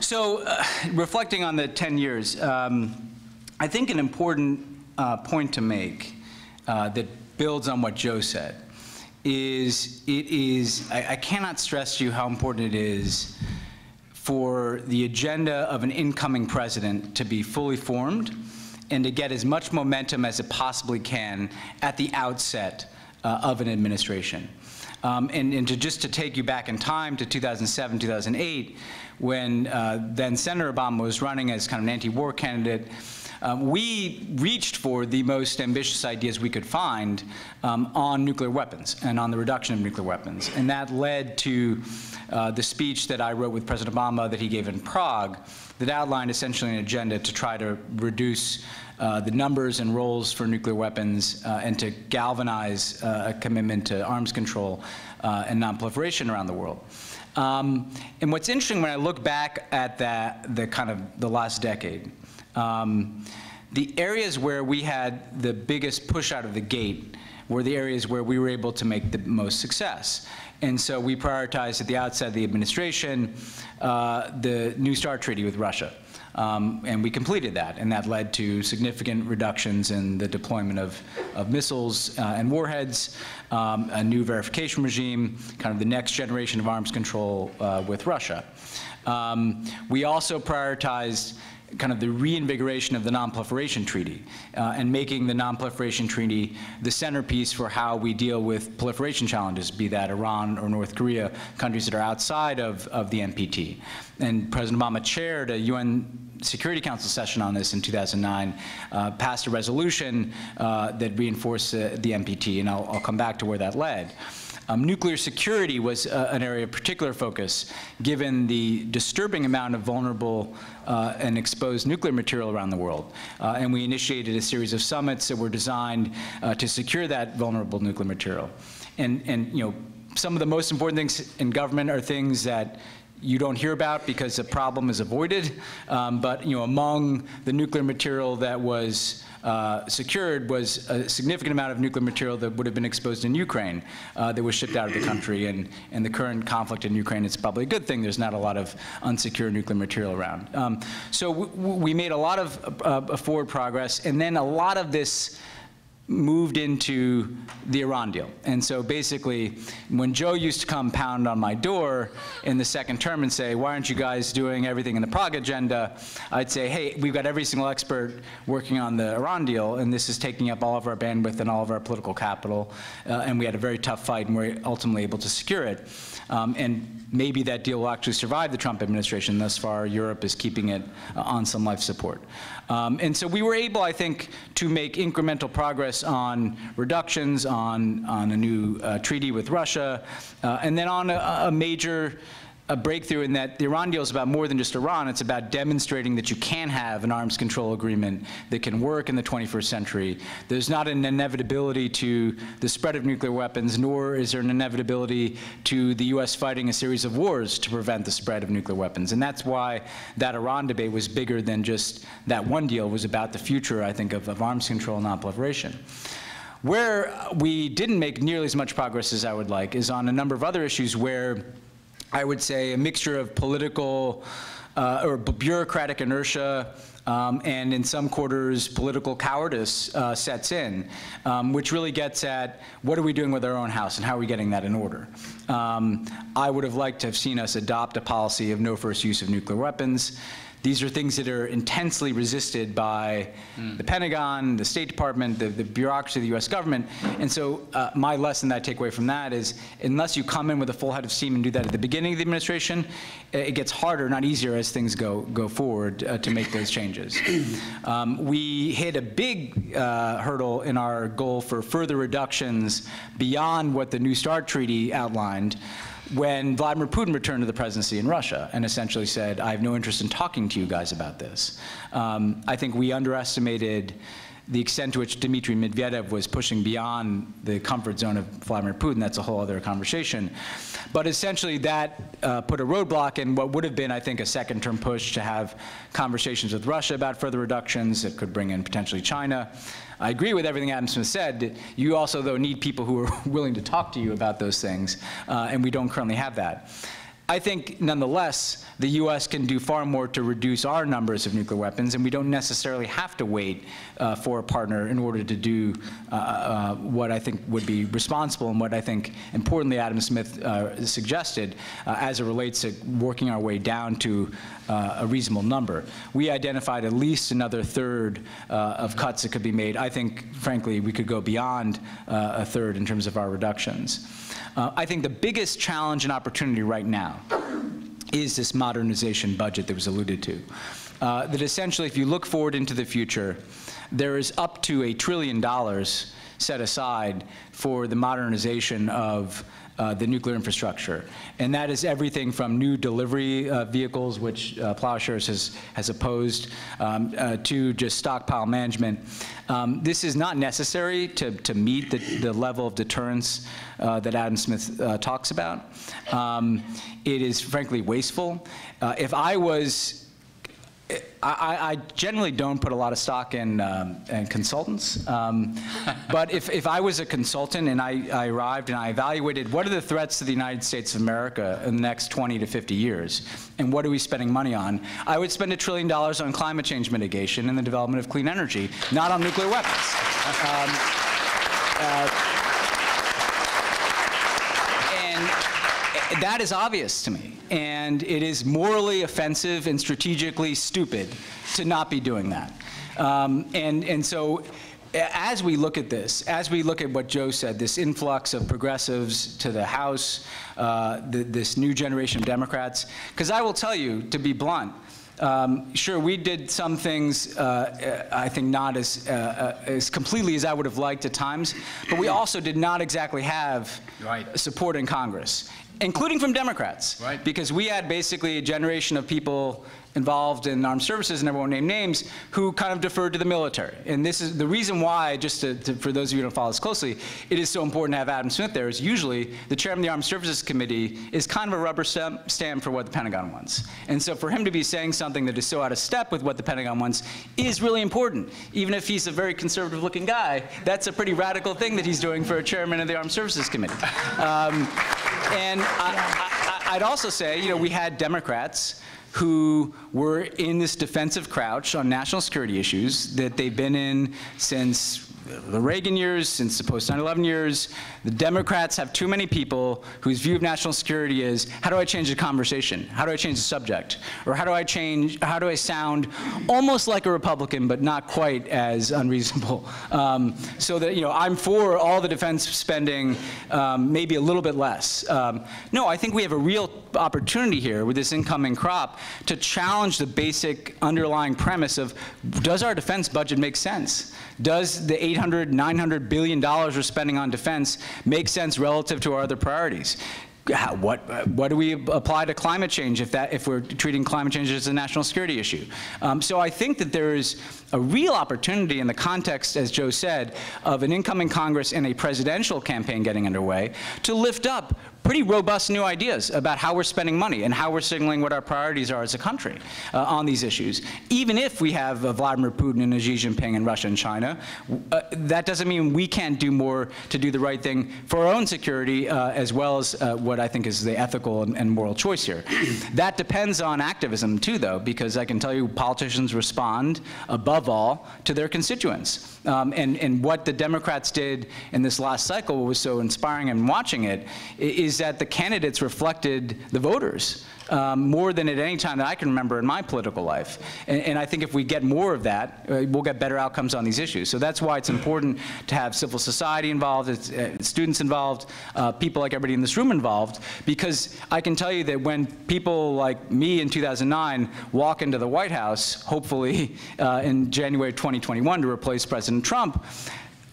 so uh, reflecting on the 10 years, um, I think an important uh, point to make uh, that builds on what Joe said is it is, I, I cannot stress to you how important it is for the agenda of an incoming president to be fully formed and to get as much momentum as it possibly can at the outset uh, of an administration. Um, and, and to just to take you back in time to 2007, 2008, when uh, then Senator Obama was running as kind of an anti-war candidate, um, we reached for the most ambitious ideas we could find um, on nuclear weapons and on the reduction of nuclear weapons. And that led to uh, the speech that I wrote with President Obama that he gave in Prague that outlined essentially an agenda to try to reduce uh, the numbers and roles for nuclear weapons uh, and to galvanize uh, a commitment to arms control uh, and nonproliferation around the world. Um, and what's interesting when I look back at that, the kind of the last decade, um, the areas where we had the biggest push out of the gate were the areas where we were able to make the most success. And so we prioritized at the outset of the administration uh, the New START treaty with Russia. Um, and we completed that, and that led to significant reductions in the deployment of, of missiles uh, and warheads, um, a new verification regime, kind of the next generation of arms control uh, with Russia. Um, we also prioritized kind of the reinvigoration of the Non-Proliferation Treaty uh, and making the Non-Proliferation Treaty the centerpiece for how we deal with proliferation challenges, be that Iran or North Korea, countries that are outside of, of the NPT. And President Obama chaired a UN Security Council session on this in 2009, uh, passed a resolution uh, that reinforced uh, the NPT, and I'll, I'll come back to where that led. Um, nuclear security was uh, an area of particular focus, given the disturbing amount of vulnerable uh, and exposed nuclear material around the world. Uh, and we initiated a series of summits that were designed uh, to secure that vulnerable nuclear material. And, and, you know, some of the most important things in government are things that you don't hear about because the problem is avoided. Um, but you know, among the nuclear material that was uh, secured was a significant amount of nuclear material that would have been exposed in Ukraine uh, that was shipped out of the country. And, and the current conflict in Ukraine, it's probably a good thing there's not a lot of unsecured nuclear material around. Um, so we made a lot of uh, forward progress, and then a lot of this moved into the Iran deal. And so basically, when Joe used to come pound on my door in the second term and say, why aren't you guys doing everything in the Prague agenda? I'd say, hey, we've got every single expert working on the Iran deal, and this is taking up all of our bandwidth and all of our political capital. Uh, and we had a very tough fight, and we are ultimately able to secure it. Um, and maybe that deal will actually survive the Trump administration. Thus far, Europe is keeping it uh, on some life support. Um, and so we were able, I think, to make incremental progress on reductions, on, on a new uh, treaty with Russia, uh, and then on a, a major a breakthrough in that the Iran deal is about more than just Iran. It's about demonstrating that you can have an arms control agreement that can work in the 21st century. There's not an inevitability to the spread of nuclear weapons, nor is there an inevitability to the U.S. fighting a series of wars to prevent the spread of nuclear weapons. And that's why that Iran debate was bigger than just that one deal. It was about the future, I think, of, of arms control and nonproliferation. Where we didn't make nearly as much progress as I would like is on a number of other issues where I would say, a mixture of political uh, or bureaucratic inertia um, and in some quarters political cowardice uh, sets in, um, which really gets at what are we doing with our own house and how are we getting that in order. Um, I would have liked to have seen us adopt a policy of no first use of nuclear weapons. These are things that are intensely resisted by mm. the Pentagon, the State Department, the, the, bureaucracy of the US government. And so uh, my lesson that I take away from that is unless you come in with a full head of steam and do that at the beginning of the administration, it gets harder, not easier as things go, go forward uh, to make those changes. Um, we hit a big uh, hurdle in our goal for further reductions beyond what the New START Treaty outlined when Vladimir Putin returned to the presidency in Russia and essentially said, I have no interest in talking to you guys about this. Um, I think we underestimated the extent to which Dmitry Medvedev was pushing beyond the comfort zone of Vladimir Putin, that's a whole other conversation. But essentially that uh, put a roadblock in what would have been, I think, a second term push to have conversations with Russia about further reductions that could bring in potentially China. I agree with everything Adam Smith said. You also, though, need people who are willing to talk to you about those things, uh, and we don't currently have that. I think, nonetheless, the U.S. can do far more to reduce our numbers of nuclear weapons, and we don't necessarily have to wait uh, for a partner in order to do uh, uh, what I think would be responsible and what I think, importantly, Adam Smith uh, suggested uh, as it relates to working our way down to uh, a reasonable number. We identified at least another third of cuts that could be made. I think, frankly, we could go beyond a third in terms of our reductions. Uh, I think the biggest challenge and opportunity right now is this modernization budget that was alluded to. Uh, that essentially, if you look forward into the future, there is up to a trillion dollars set aside for the modernization of uh, the nuclear infrastructure. And that is everything from new delivery uh, vehicles, which uh, Plowshares has, has opposed, um, uh, to just stockpile management. Um, this is not necessary to, to meet the, the level of deterrence uh, that Adam Smith talks about. Um, it is frankly wasteful. if I was I, I, generally don't put a lot of stock in, um, in consultants, um, but if, if I was a consultant and I, I, arrived and I evaluated what are the threats to the United States of America in the next 20 to 50 years, and what are we spending money on, I would spend a trillion dollars on climate change mitigation and the development of clean energy, not on nuclear weapons. Um, uh, that is obvious to me. And it is morally offensive and strategically stupid to not be doing that. Um, and, and so as we look at this, as we look at what Joe said, this influx of progressives to the House, uh, the, this new generation of Democrats, because I will tell you, to be blunt, um, sure, we did some things, uh, I think, not as, uh, uh, as completely as I would have liked at times, but we also did not exactly have Right. support in Congress, including from Democrats. Right. Because we had basically a generation of people involved in armed services, and everyone named names, who kind of deferred to the military. And this is the reason why, just to, to, for those of you who don't follow this closely, it is so important to have Adam Smith there, is usually the chairman of the Armed Services Committee is kind of a rubber stamp, for what the Pentagon wants. And so for him to be saying something that is so out of step with what the Pentagon wants is really important. Even if he's a very conservative looking guy, that's a pretty radical thing that he's doing for a chairman of the Armed Services Committee. Um, and I, I, I'd also say, you know, we had Democrats who were in this defensive crouch on national security issues that they've been in since the Reagan years, since the post 9/11 years, the Democrats have too many people whose view of national security is, how do I change the conversation? How do I change the subject? Or how do I change, how do I sound almost like a Republican, but not quite as unreasonable? Um, so that, you know, I'm for all the defense spending, um, maybe a little bit less. Um, no, I think we have a real opportunity here with this incoming crop to challenge the basic underlying premise of, does our defense budget make sense? Does the 800, 900 billion dollars we're spending on defense make sense relative to our other priorities? What, what do we apply to climate change if, that, if we're treating climate change as a national security issue? Um, so I think that there is a real opportunity in the context, as Joe said, of an incoming Congress and a presidential campaign getting underway to lift up pretty robust new ideas about how we're spending money and how we're signaling what our priorities are as a country uh, on these issues. Even if we have uh, Vladimir Putin and Xi Jinping in Russia and China, uh, that doesn't mean we can't do more to do the right thing for our own security uh, as well as uh, what I think is the ethical and, and moral choice here. that depends on activism too, though, because I can tell you politicians respond above all to their constituents. Um, and, and what the Democrats did in this last cycle, was so inspiring and watching it, is that the candidates reflected the voters um, more than at any time that I can remember in my political life. And, and I think if we get more of that, uh, we'll get better outcomes on these issues. So that's why it's important to have civil society involved, uh, students involved, uh, people like everybody in this room involved, because I can tell you that when people like me in 2009 walk into the White House, hopefully uh, in January 2021 to replace President Trump,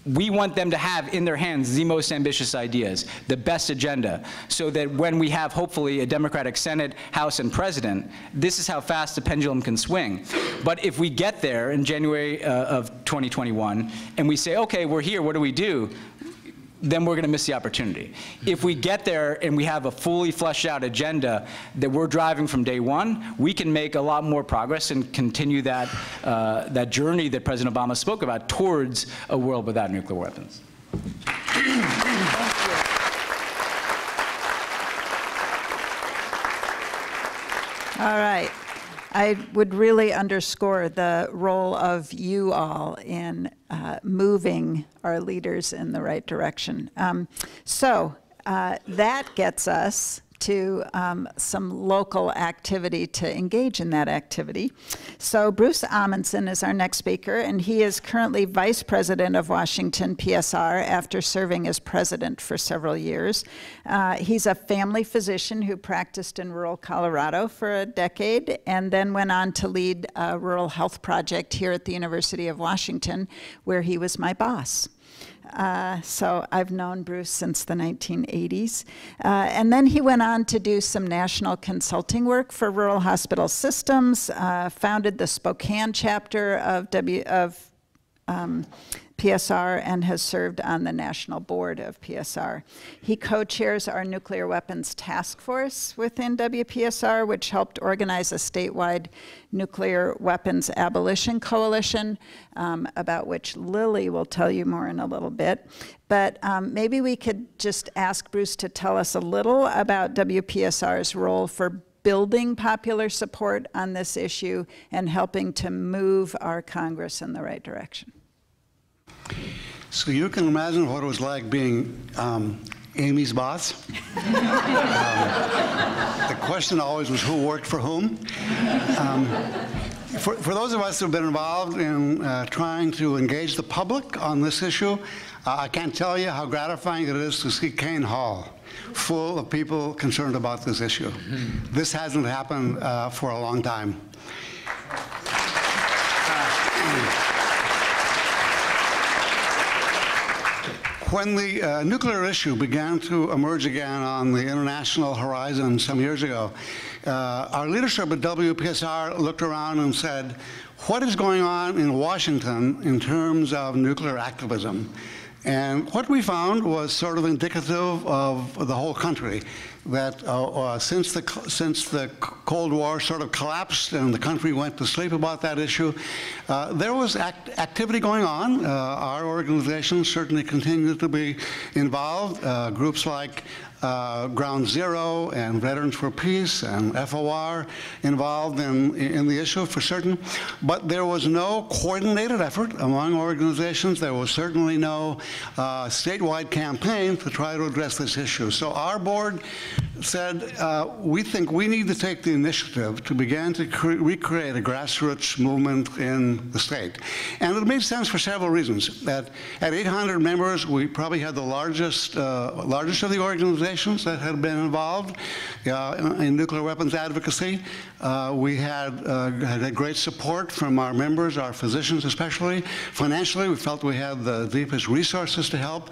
we want them to have in their hands the most ambitious ideas, the best agenda, so that when we have hopefully a Democratic Senate, House, and President, this is how fast the pendulum can swing. But if we get there in January uh, of 2021 and we say, okay, we're here, what do we do? Then we're going to miss the opportunity. If we get there and we have a fully fleshed out agenda that we're driving from day one, we can make a lot more progress and continue that, uh, that journey that President Obama spoke about towards a world without nuclear weapons. All right. I would really underscore the role of you all in uh, moving our leaders in the right direction. Um, so uh, that gets us to um, some local activity to engage in that activity. So Bruce Amundson is our next speaker, and he is currently vice president of Washington PSR after serving as president for several years. Uh, he's a family physician who practiced in rural Colorado for a decade and then went on to lead a rural health project here at the University of Washington, where he was my boss. Uh, so I've known Bruce since the 1980s. Uh, and then he went on to do some national consulting work for rural hospital systems, uh, founded the Spokane chapter of, w, of um, PSR and has served on the national board of PSR. He co chairs our nuclear weapons task force within WPSR, which helped organize a statewide nuclear weapons abolition coalition, um, about which Lily will tell you more in a little bit. But um, maybe we could just ask Bruce to tell us a little about WPSR's role for building popular support on this issue and helping to move our Congress in the right direction. So you can imagine what it was like being um, Amy's boss. Um, the question always was who worked for whom. Um, for, for those of us who have been involved in uh, trying to engage the public on this issue, uh, I can't tell you how gratifying it is to see Kane Hall full of people concerned about this issue. This hasn't happened uh, for a long time. When the uh, nuclear issue began to emerge again on the international horizon some years ago, uh, our leadership at WPSR looked around and said, what is going on in Washington in terms of nuclear activism? And what we found was sort of indicative of the whole country, that uh, uh, since, the, since the Cold War sort of collapsed and the country went to sleep about that issue, uh, there was act activity going on. Uh, our organization certainly continued to be involved. Uh, groups like uh, Ground Zero and Veterans for Peace and FOR involved in, in the issue for certain. But there was no coordinated effort among organizations. There was certainly no statewide campaign to try to address this issue. So our board said, uh, we think we need to take the initiative to begin to recreate a grassroots movement in the state. And it made sense for several reasons. That at 800 members, we probably had the largest, uh, largest of the organizations that had been involved uh, in nuclear weapons advocacy. Uh, we had, uh, had great support from our members, our physicians especially. Financially, we felt we had the deepest resources to help.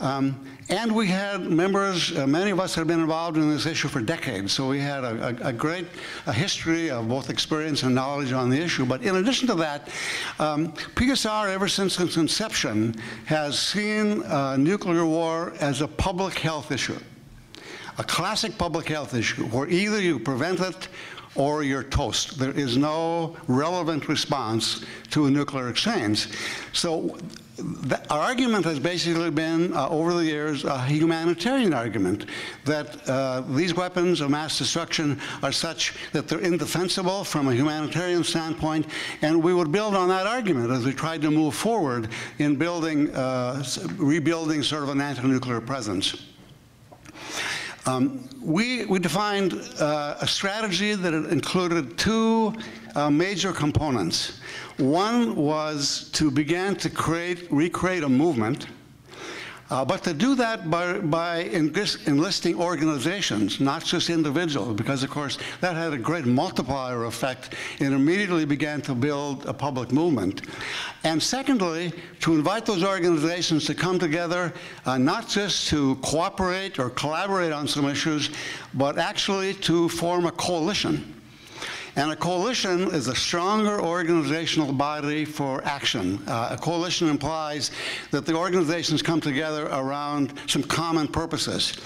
Um, and we had members, uh, many of us had been involved in this issue for decades, so we had a, a, a, great a history of both experience and knowledge on the issue. But in addition to that, um, PSR, ever since its inception, has seen uh, nuclear war as a public health issue, a classic public health issue, where either you prevent it or you're toast. There is no relevant response to a nuclear exchange. So our argument has basically been, uh, over the years, a humanitarian argument that uh, these weapons of mass destruction are such that they're indefensible from a humanitarian standpoint, and we would build on that argument as we tried to move forward in building, uh, rebuilding sort of an anti-nuclear presence. Um, we, we defined uh, a strategy that included two uh, major components. One was to begin to create, recreate a movement, uh, but to do that by, by enlisting organizations, not just individuals, because of course that had a great multiplier effect and immediately began to build a public movement. And secondly, to invite those organizations to come together, uh, not just to cooperate or collaborate on some issues, but actually to form a coalition and a coalition is a stronger organizational body for action. Uh, a coalition implies that the organizations come together around some common purposes.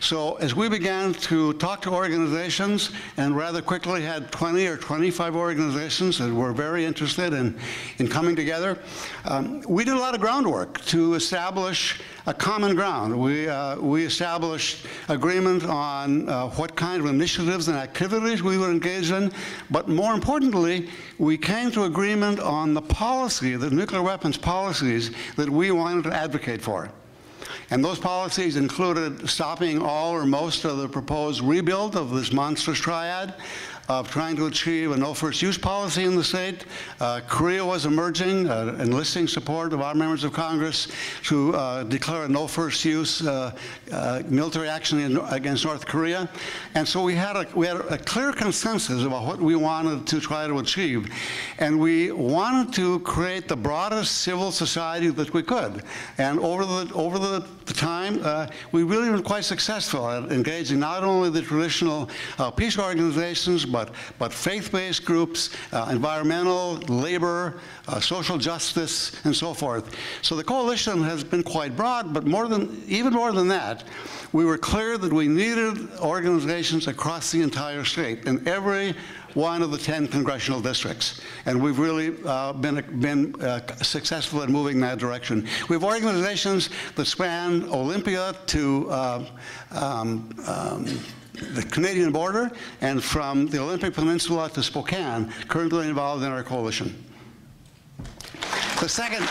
So as we began to talk to organizations and rather quickly had 20 or 25 organizations that were very interested in, in coming together, um, we did a lot of groundwork to establish a common ground. We, uh, we established agreement on uh, what kind of initiatives and activities we would engage in, but more importantly, we came to agreement on the policy, the nuclear weapons policies that we wanted to advocate for. And those policies included stopping all or most of the proposed rebuild of this monstrous triad, of trying to achieve a no first use policy in the state. Uh, Korea was emerging, uh, enlisting support of our members of Congress to uh, declare a no first use uh, uh, military action in, against North Korea. And so we had, a, we had a clear consensus about what we wanted to try to achieve. And we wanted to create the broadest civil society that we could. And over the, over the, the time, uh, we really were quite successful at engaging not only the traditional peace organizations, but but, but faith-based groups, uh, environmental, labor, uh, social justice, and so forth. So the coalition has been quite broad, but more than, even more than that, we were clear that we needed organizations across the entire state in every one of the 10 congressional districts. And we've really uh, been, been uh, successful in moving that direction. We have organizations that span Olympia to uh, um, um, the Canadian border and from the Olympic Peninsula to Spokane, currently involved in our coalition. The second,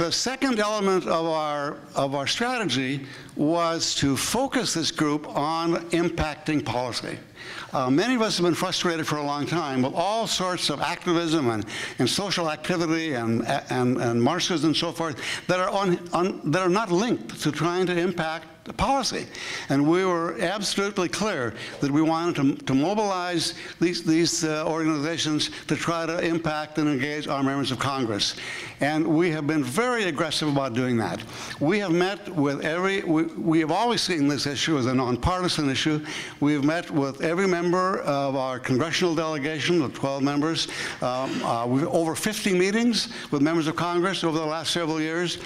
The second element of our, of our strategy was to focus this group on impacting policy. Uh, many of us have been frustrated for a long time with all sorts of activism and, and social activity and, and, and marches and so forth that are, on, on, that are not linked to trying to impact policy. And we were absolutely clear that we wanted to, to mobilize these, these uh, organizations to try to impact and engage our members of Congress. And we have been very aggressive about doing that. We have met with every, we, we have always seen this issue as a nonpartisan issue. We've met with every member of our congressional delegation of 12 members. Um, uh, we've over 50 meetings with members of Congress over the last several years.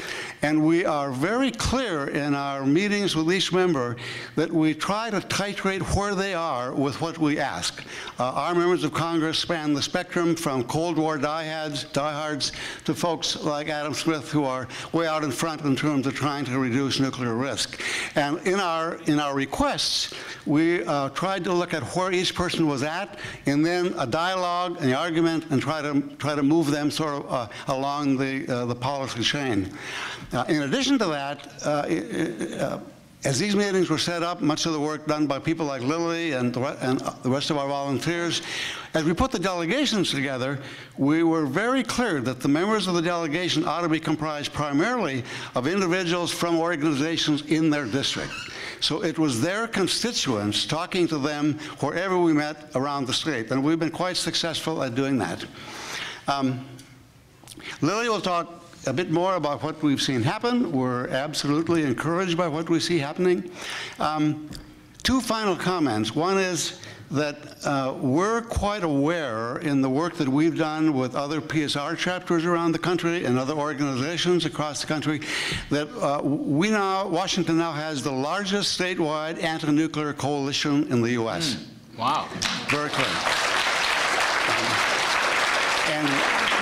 And we are very clear in our meetings with each member that we try to titrate where they are with what we ask. Uh, our members of Congress span the spectrum from Cold War diehards, diehards to folks like Adam Smith who are way out in front in terms of trying to reduce nuclear risk. And in our, in our requests, we uh, tried to look at where each person was at and then a dialogue, and an argument, and try to, try to move them sort of uh, along the, uh, the policy chain. Uh, in addition to that, uh, as these meetings were set up, much of the work done by people like Lily and the, and the rest of our volunteers, as we put the delegations together, we were very clear that the members of the delegation ought to be comprised primarily of individuals from organizations in their district. So it was their constituents talking to them wherever we met around the state, and we've been quite successful at doing that. Um, Lily will talk a bit more about what we've seen happen. We're absolutely encouraged by what we see happening. Um, two final comments. One is that uh, we're quite aware in the work that we've done with other PSR chapters around the country and other organizations across the country that uh, we now, Washington now has the largest statewide anti-nuclear coalition in the U.S. Mm. Wow. Very clear. Um, and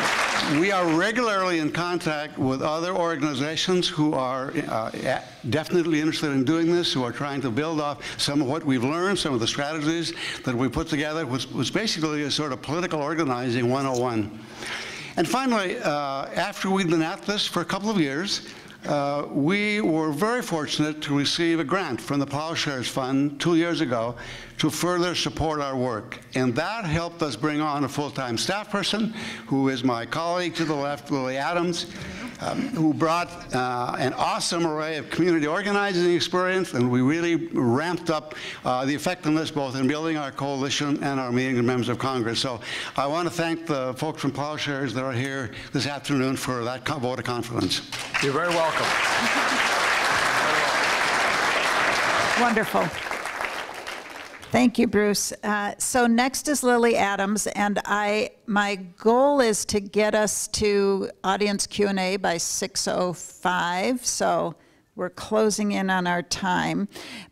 we are regularly in contact with other organizations who are uh, definitely interested in doing this, who are trying to build off some of what we've learned, some of the strategies that we put together, which was basically a sort of political organizing 101. And finally, uh, after we'd been at this for a couple of years, uh, we were very fortunate to receive a grant from the Plowshares Fund two years ago to further support our work. And that helped us bring on a full-time staff person, who is my colleague to the left, Lily Adams, um, who brought uh, an awesome array of community organizing experience, and we really ramped up uh, the effectiveness both in building our coalition and our meeting of members of Congress. So I want to thank the folks from Plowshares that are here this afternoon for that vote of confidence. You're very welcome. Wonderful. Thank you, Bruce. Uh, so next is Lily Adams, and I my goal is to get us to audience Q&A by 6:05. So we're closing in on our time.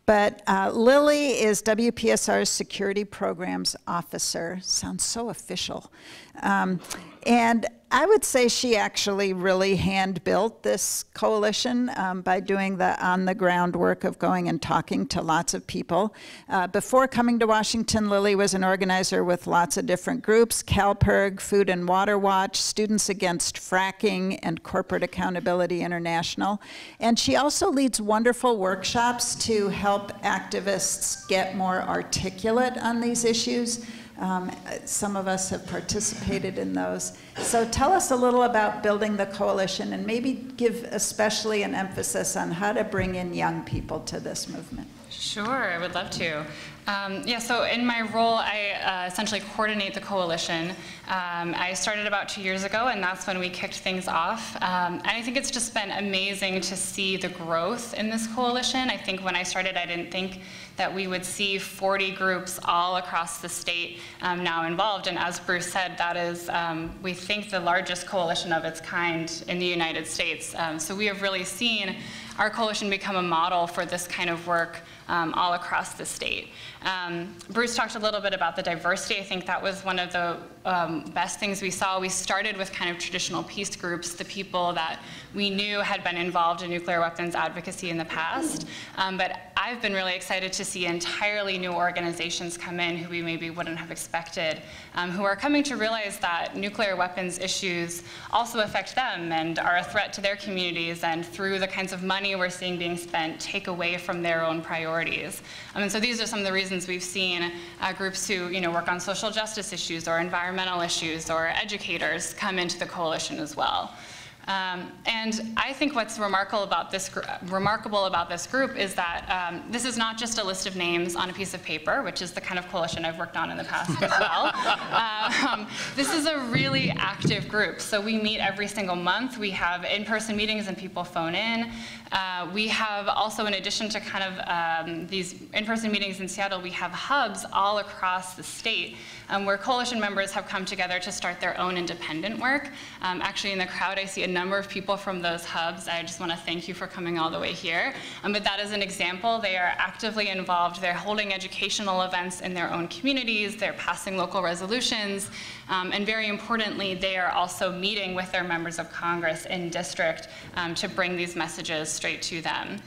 But uh, Lily is WPSR's Security Programs Officer. Sounds so official. Um, and I would say she actually really hand built this coalition um, by doing the on the ground work of going and talking to lots of people. Uh, before coming to Washington, Lily was an organizer with lots of different groups CALPIRG, Food and Water Watch, Students Against Fracking, and Corporate Accountability International. And she also leads wonderful workshops to help activists get more articulate on these issues. Um, some of us have participated in those. So tell us a little about building the coalition and maybe give especially an emphasis on how to bring in young people to this movement. Sure, I would love to. Um, yeah, so in my role, I uh, essentially coordinate the coalition. Um, I started about two years ago, and that's when we kicked things off. Um, and I think it's just been amazing to see the growth in this coalition. I think when I started, I didn't think that we would see 40 groups all across the state um, now involved. And as Bruce said, that is, um, we think, the largest coalition of its kind in the United States. Um, so we have really seen our coalition become a model for this kind of work um, all across the state. Um, Bruce talked a little bit about the diversity. I think that was one of the um, best things we saw. We started with kind of traditional peace groups, the people that we knew had been involved in nuclear weapons advocacy in the past. Um, but I've been really excited to see entirely new organizations come in who we maybe wouldn't have expected, um, who are coming to realize that nuclear weapons issues also affect them and are a threat to their communities, and through the kinds of money we're seeing being spent, take away from their own priorities. Um, and so these are some of the reasons we've seen uh, groups who you know, work on social justice issues or environmental issues or educators come into the coalition as well. Um, and I think what's remarkable about this remarkable about this group is that um, this is not just a list of names on a piece of paper, which is the kind of coalition I've worked on in the past as well. um, this is a really active group. So we meet every single month. We have in-person meetings and people phone in. Uh, we have also, in addition to kind of um, these in-person meetings in Seattle, we have hubs all across the state um, where coalition members have come together to start their own independent work. Um, actually, in the crowd, I see a number of people from those hubs. I just want to thank you for coming all the way here. Um, but that is an example. They are actively involved. They're holding educational events in their own communities. They're passing local resolutions. Um, and very importantly, they are also meeting with their members of Congress in district um, to bring these messages straight to them.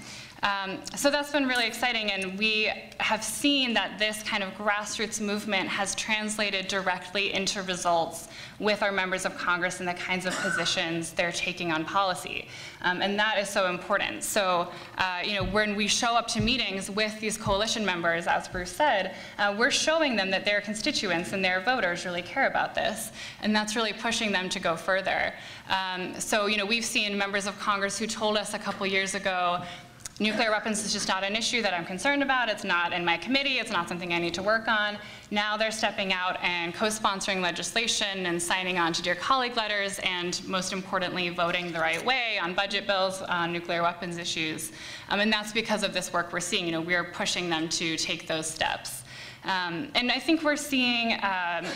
Um, so that's been really exciting, and we have seen that this kind of grassroots movement has translated directly into results with our members of Congress and the kinds of positions they're taking on policy. Um, and that is so important. So, uh, you know, when we show up to meetings with these coalition members, as Bruce said, uh, we're showing them that their constituents and their voters really care about this. And that's really pushing them to go further. Um, so, you know, we've seen members of Congress who told us a couple years ago Nuclear weapons is just not an issue that I'm concerned about. It's not in my committee. It's not something I need to work on. Now they're stepping out and co-sponsoring legislation and signing on to Dear Colleague letters and most importantly, voting the right way on budget bills on nuclear weapons issues. Um, and that's because of this work we're seeing. You know, we're pushing them to take those steps. Um, and I think we're seeing um,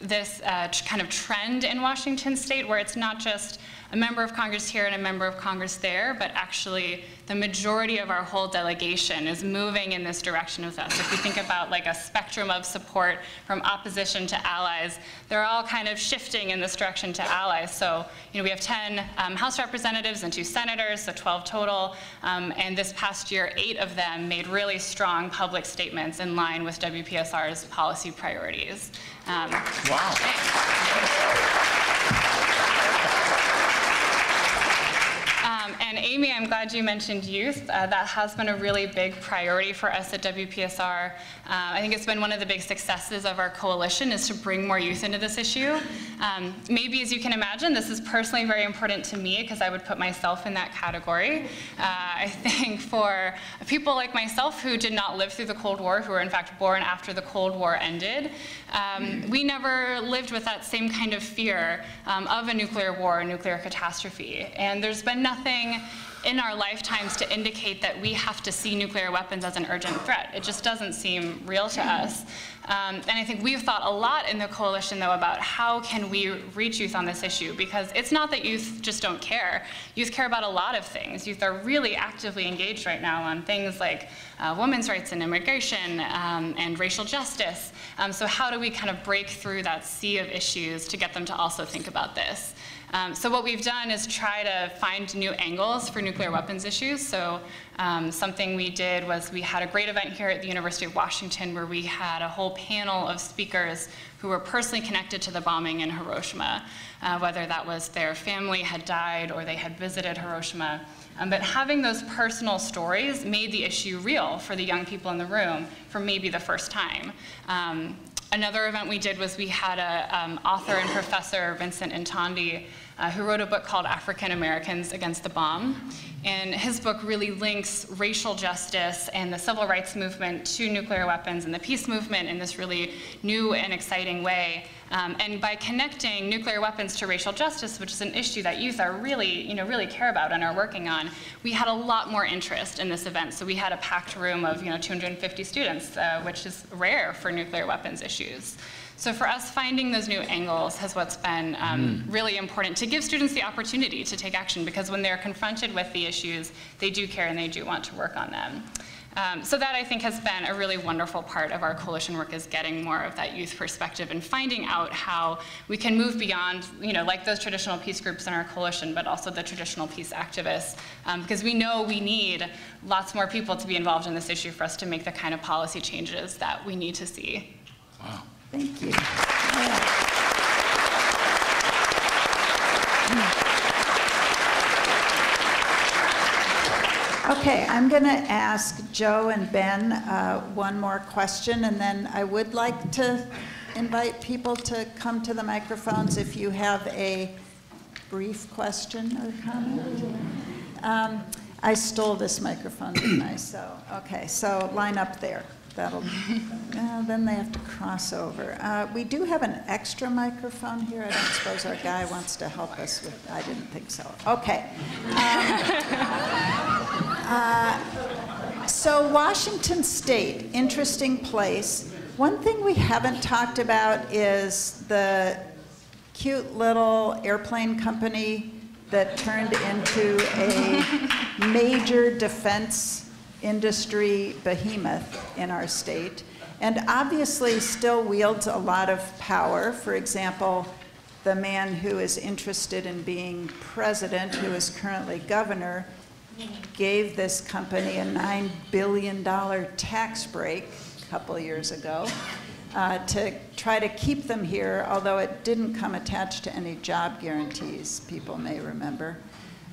this uh, kind of trend in Washington state where it's not just a member of Congress here and a member of Congress there, but actually the majority of our whole delegation is moving in this direction with us. If we think about like a spectrum of support from opposition to allies, they're all kind of shifting in this direction to allies. So, you know, we have 10 um, House representatives and two senators, so 12 total. Um, and this past year, eight of them made really strong public statements in line with WPSR's policy priorities. Um, wow. And Amy, I'm glad you mentioned youth. Uh, that has been a really big priority for us at WPSR. Uh, I think it's been one of the big successes of our coalition is to bring more youth into this issue. Um, maybe as you can imagine, this is personally very important to me because I would put myself in that category. Uh, I think for people like myself who did not live through the Cold War, who were in fact born after the Cold War ended, um, we never lived with that same kind of fear um, of a nuclear war, a nuclear catastrophe. And there's been in our lifetimes to indicate that we have to see nuclear weapons as an urgent threat. It just doesn't seem real to us. Um, and I think we've thought a lot in the coalition, though, about how can we reach youth on this issue, because it's not that youth just don't care. Youth care about a lot of things. Youth are really actively engaged right now on things like uh, women's rights and immigration um, and racial justice. Um, so how do we kind of break through that sea of issues to get them to also think about this? Um, so what we've done is try to find new angles for nuclear weapons issues. So um, something we did was we had a great event here at the University of Washington where we had a whole panel of speakers who were personally connected to the bombing in Hiroshima, uh, whether that was their family had died or they had visited Hiroshima. Um, but having those personal stories made the issue real for the young people in the room for maybe the first time. Um, Another event we did was we had a um, author and professor, Vincent Intondi, uh, who wrote a book called African Americans Against the Bomb. And his book really links racial justice and the civil rights movement to nuclear weapons and the peace movement in this really new and exciting way. Um, and by connecting nuclear weapons to racial justice, which is an issue that youth are really, you know, really care about and are working on, we had a lot more interest in this event. So we had a packed room of, you know, 250 students, uh, which is rare for nuclear weapons issues. So for us, finding those new angles has what's been um, mm. really important to give students the opportunity to take action because when they're confronted with the issues, they do care and they do want to work on them. Um, so that I think has been a really wonderful part of our coalition work is getting more of that youth perspective and finding out how we can move beyond, you know, like those traditional peace groups in our coalition, but also the traditional peace activists, um, because we know we need lots more people to be involved in this issue for us to make the kind of policy changes that we need to see. Thank you. Okay, I'm going to ask Joe and Ben uh, one more question, and then I would like to invite people to come to the microphones if you have a brief question or comment. Um, I stole this microphone, didn't I? So, okay, so line up there. That'll, uh, then they have to cross over. Uh, We do have an extra microphone here. I don't suppose our guy wants to help us with, I didn't think so. Okay. So Washington State, interesting place. One thing we haven't talked about is the cute little airplane company that turned into a major defense industry behemoth in our state, and obviously still wields a lot of power. For example, the man who is interested in being president, who is currently governor, gave this company a $9 billion tax break a couple years ago uh, to try to keep them here, although it didn't come attached to any job guarantees, people may remember.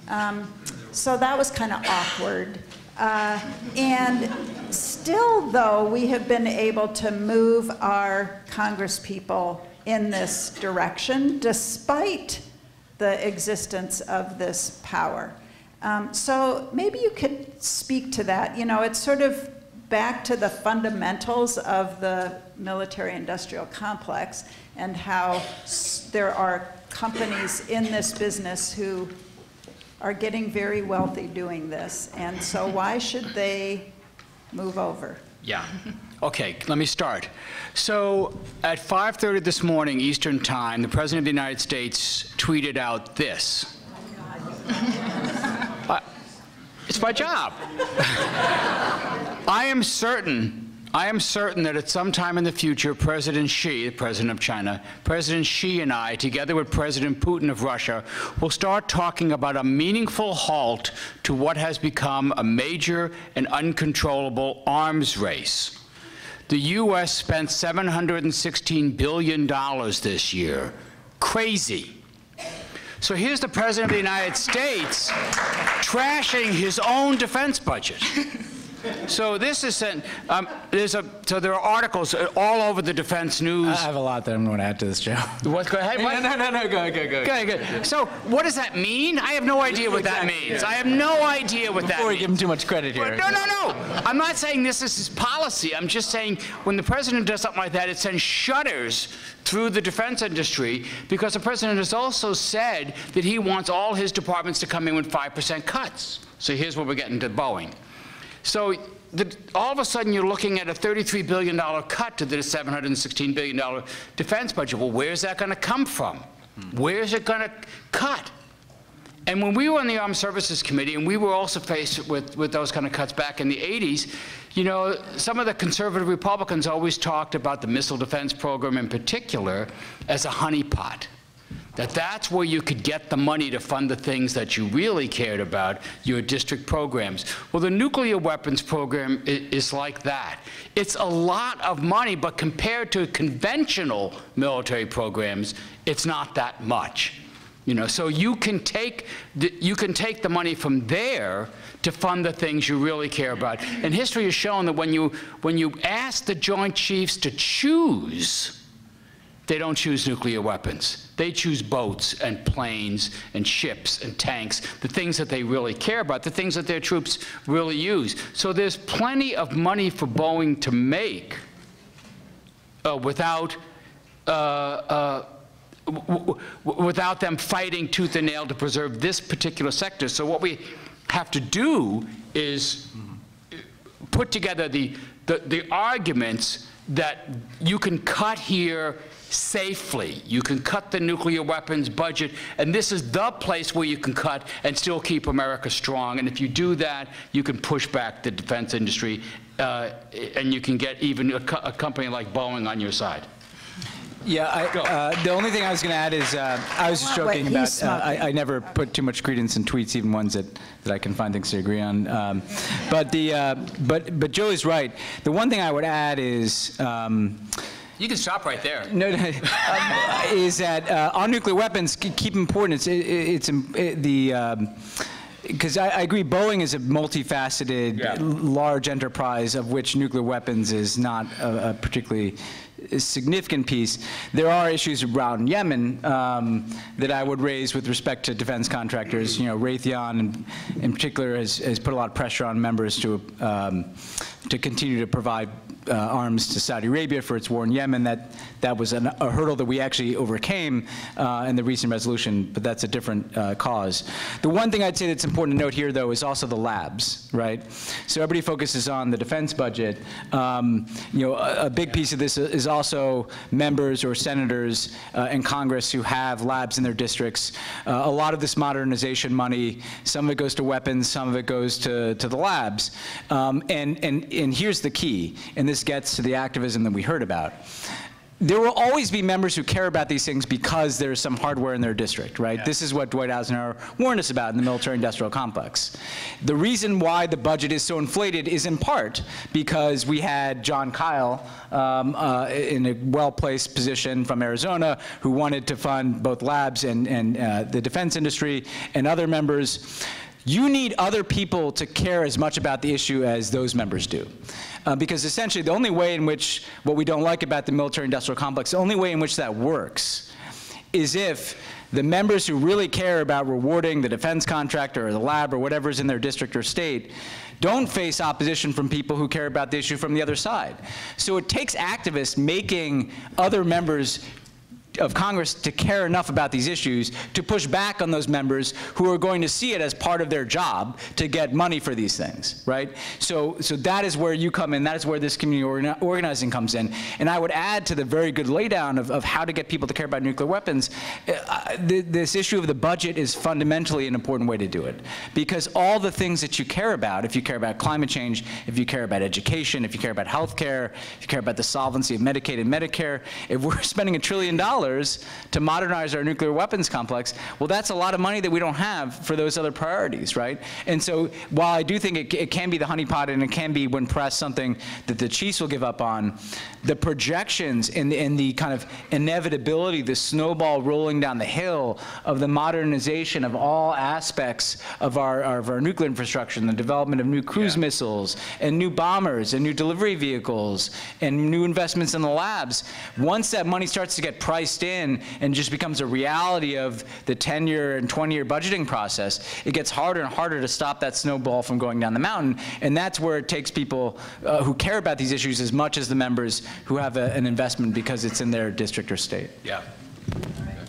Um, so that was kind of awkward. Uh, and still, though, we have been able to move our congresspeople in this direction despite the existence of this power. Um, so maybe you could speak to that. You know, it's sort of back to the fundamentals of the military industrial complex and how there are companies in this business who are getting very wealthy doing this. And so why should they move over? Yeah. Okay, let me start. So at 5:30 this morning Eastern Time, the President of the United States tweeted out this. Uh, It's my job. I am certain, I am certain that at some time in the future, President Xi, the president of China, President Xi and I, together with President Putin of Russia, will start talking about a meaningful halt to what has become a major and uncontrollable arms race. The U.S. spent $716 billion this year. Crazy. So here's the President of the United States trashing his own defense budget. So this is, an- um, there's a, so there are articles all over the defense news. I have a lot that I'm going to add to this, Joe. What, go ahead, what? No, no, no, go, go, go. Okay, good. So what does that mean? I have no idea what that means. I have no idea what that Before we means. give him too much credit here. No, no, no. I'm not saying this is his policy. I'm just saying when the president does something like that, it sends shudders through the defense industry because the president has also said that he wants all his departments to come in with 5% cuts. So here's where we're getting to Boeing. So the, all of a sudden, you're looking at a $33 billion cut to the $716 billion defense budget. Well, where's that going to come from? Where's it going to cut? And when we were on the Armed Services Committee, and we were also faced with, with those kind of cuts back in the 80s, you know, some of the conservative Republicans always talked about the missile defense program in particular as a honeypot. That that's where you could get the money to fund the things that you really cared about, your district programs. Well, the nuclear weapons program is like that. It's a lot of money, but compared to conventional military programs, it's not that much. You know, so you can take the, you can take the money from there to fund the things you really care about. And history has shown that when you when you ask the Joint Chiefs to choose, they don't choose nuclear weapons. They choose boats and planes and ships and tanks, the things that they really care about, the things that their troops really use. So there's plenty of money for Boeing to make uh, without uh, uh, without them fighting tooth and nail to preserve this particular sector. So what we have to do is put together the, the, the arguments that you can cut here safely. You can cut the nuclear weapons budget, and this is the place where you can cut and still keep America strong. And if you do that, you can push back the defense industry, uh, and you can get even a, co- a company like Boeing on your side. Yeah, I, uh, the only thing I was going to add is, uh, I was just joking he's about, uh. I, I never put too much credence in tweets, even ones that, that I can find things to agree on. Um, but the, uh, but, but Joe is right. The one thing I would add is, um, You can stop right there. no, no, um, is that uh, on nuclear weapons, keep important, it's, it, it's um, it, the, because I, I agree, Boeing is a multifaceted, Yeah. large enterprise of which nuclear weapons is not a, a particularly significant piece. There are issues around Yemen um, that I would raise with respect to defense contractors. You know, Raytheon in, in particular has, has put a lot of pressure on members to, um, to continue to provide uh, arms to Saudi Arabia for its war in Yemen. That, that was an, a hurdle that we actually overcame uh, in the recent resolution, but that's a different uh, cause. The one thing I'd say that's important to note here, though, is also the labs, right? So everybody focuses on the defense budget. Um, you know, a, a big piece of this is also members or senators uh, in Congress who have labs in their districts. Uh, a lot of this modernization money, some of it goes to weapons, some of it goes to, to the labs. Um, and, and, and here's the key, and this gets to the activism that we heard about there will always be members who care about these things because there's some hardware in their district, right? This is what Dwight Eisenhower warned us about in the military-industrial complex. The reason why the budget is so inflated is in part because we had Jon Kyl um, uh, in a well-placed position from Arizona who wanted to fund both labs and, and uh, the defense industry and other members. You need other people to care as much about the issue as those members do. Uh, because essentially, the only way in which what we don't like about the military industrial complex, the only way in which that works is if the members who really care about rewarding the defense contractor or the lab or whatever is in their district or state don't face opposition from people who care about the issue from the other side. So it takes activists making other members of Congress to care enough about these issues to push back on those members who are going to see it as part of their job to get money for these things, right? So, so that is where you come in. That is where this community organi- organizing comes in. And I would add to the very good laydown of, of how to get people to care about nuclear weapons, uh, th- this issue of the budget is fundamentally an important way to do it. Because all the things that you care about, if you care about climate change, if you care about education, if you care about health care, if you care about the solvency of Medicaid and Medicare, if we're spending a trillion dollars to modernize our nuclear weapons complex, well, that's a lot of money that we don't have for those other priorities, right? And so while I do think it, it can be the honeypot and it can be, when pressed, something that the chiefs will give up on, the projections and the, and the kind of inevitability, the snowball rolling down the hill of the modernization of all aspects of our, of our nuclear infrastructure and the development of new cruise missiles and new bombers and new delivery vehicles and new investments in the labs. Once that money starts to get priced in and just becomes a reality of the 10-year and 20-year budgeting process, it gets harder and harder to stop that snowball from going down the mountain. And that's where it takes people uh, who care about these issues as much as the members who have a, an investment because it's in their district or state. Yeah.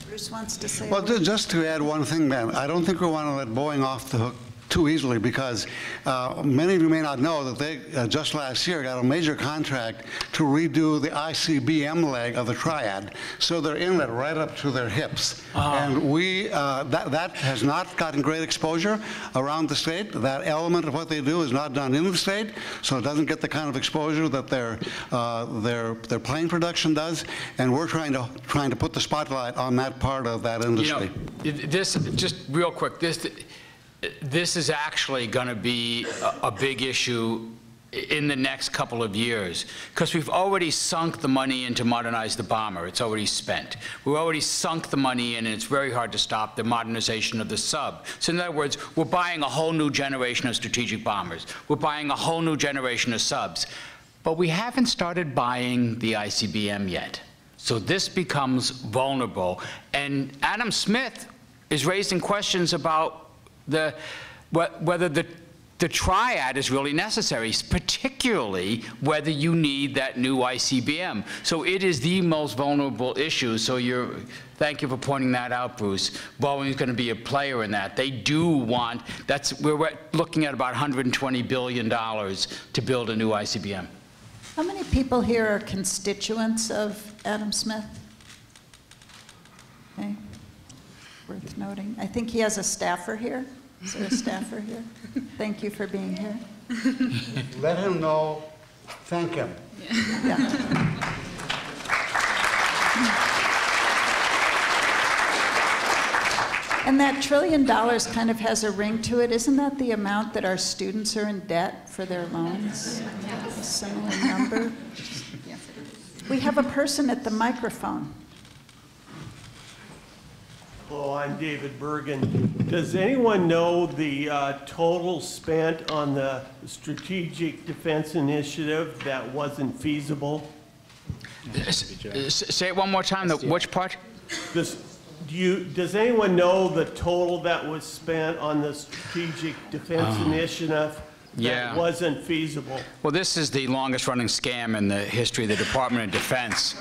Bruce wants to say. Well, just to add one thing, Ben, I don't think we want to let Boeing off the hook too easily because uh, many of you may not know that they, uh, just last year, got a major contract to redo the ICBM leg of the Triad. So they're in inlet right up to their hips. And we, uh, that, that has not gotten great exposure around the state. That element of what they do is not done in the state, so it doesn't get the kind of exposure that their, uh, their, their plane production does. And we're trying to, trying to put the spotlight on that part of that You know, industry. this, just real quick, this, this is actually going to be a, a big issue in the next couple of years, because we've already sunk the money in to modernize the bomber. It's already spent. We've already sunk the money in, and it's very hard to stop the modernization of the sub. So in other words, we're buying a whole new generation of strategic bombers. We're buying a whole new generation of subs. But we haven't started buying the ICBM yet. So this becomes vulnerable. And Adam Smith is raising questions about the, wh- whether the, the triad is really necessary, particularly whether you need that new ICBM. So it is the most vulnerable issue. So you're, thank you for pointing that out, Bruce. Boeing's going to be a player in that. They do want, that's, we're looking at about $120 billion to build a new ICBM. How many people here are constituents of Adam Smith? Worth noting. I think he has a staffer here. Is there a staffer here? Thank you for being here. Let him know, thank him. Yeah. And that trillion dollars kind of has a ring to it. Isn't that the amount that our students are in debt for their loans? A Similar number? We have a person at the microphone. Hello, I'm David Bergen. Does anyone know the uh, total spent on the Strategic Defense Initiative that wasn't feasible? S- s- Say it one more time, the- which part? This, do you, does anyone know the total that was spent on the Strategic Defense Initiative Yeah. that wasn't feasible? Well, this is the longest-running scam in the history of the Department of Defense.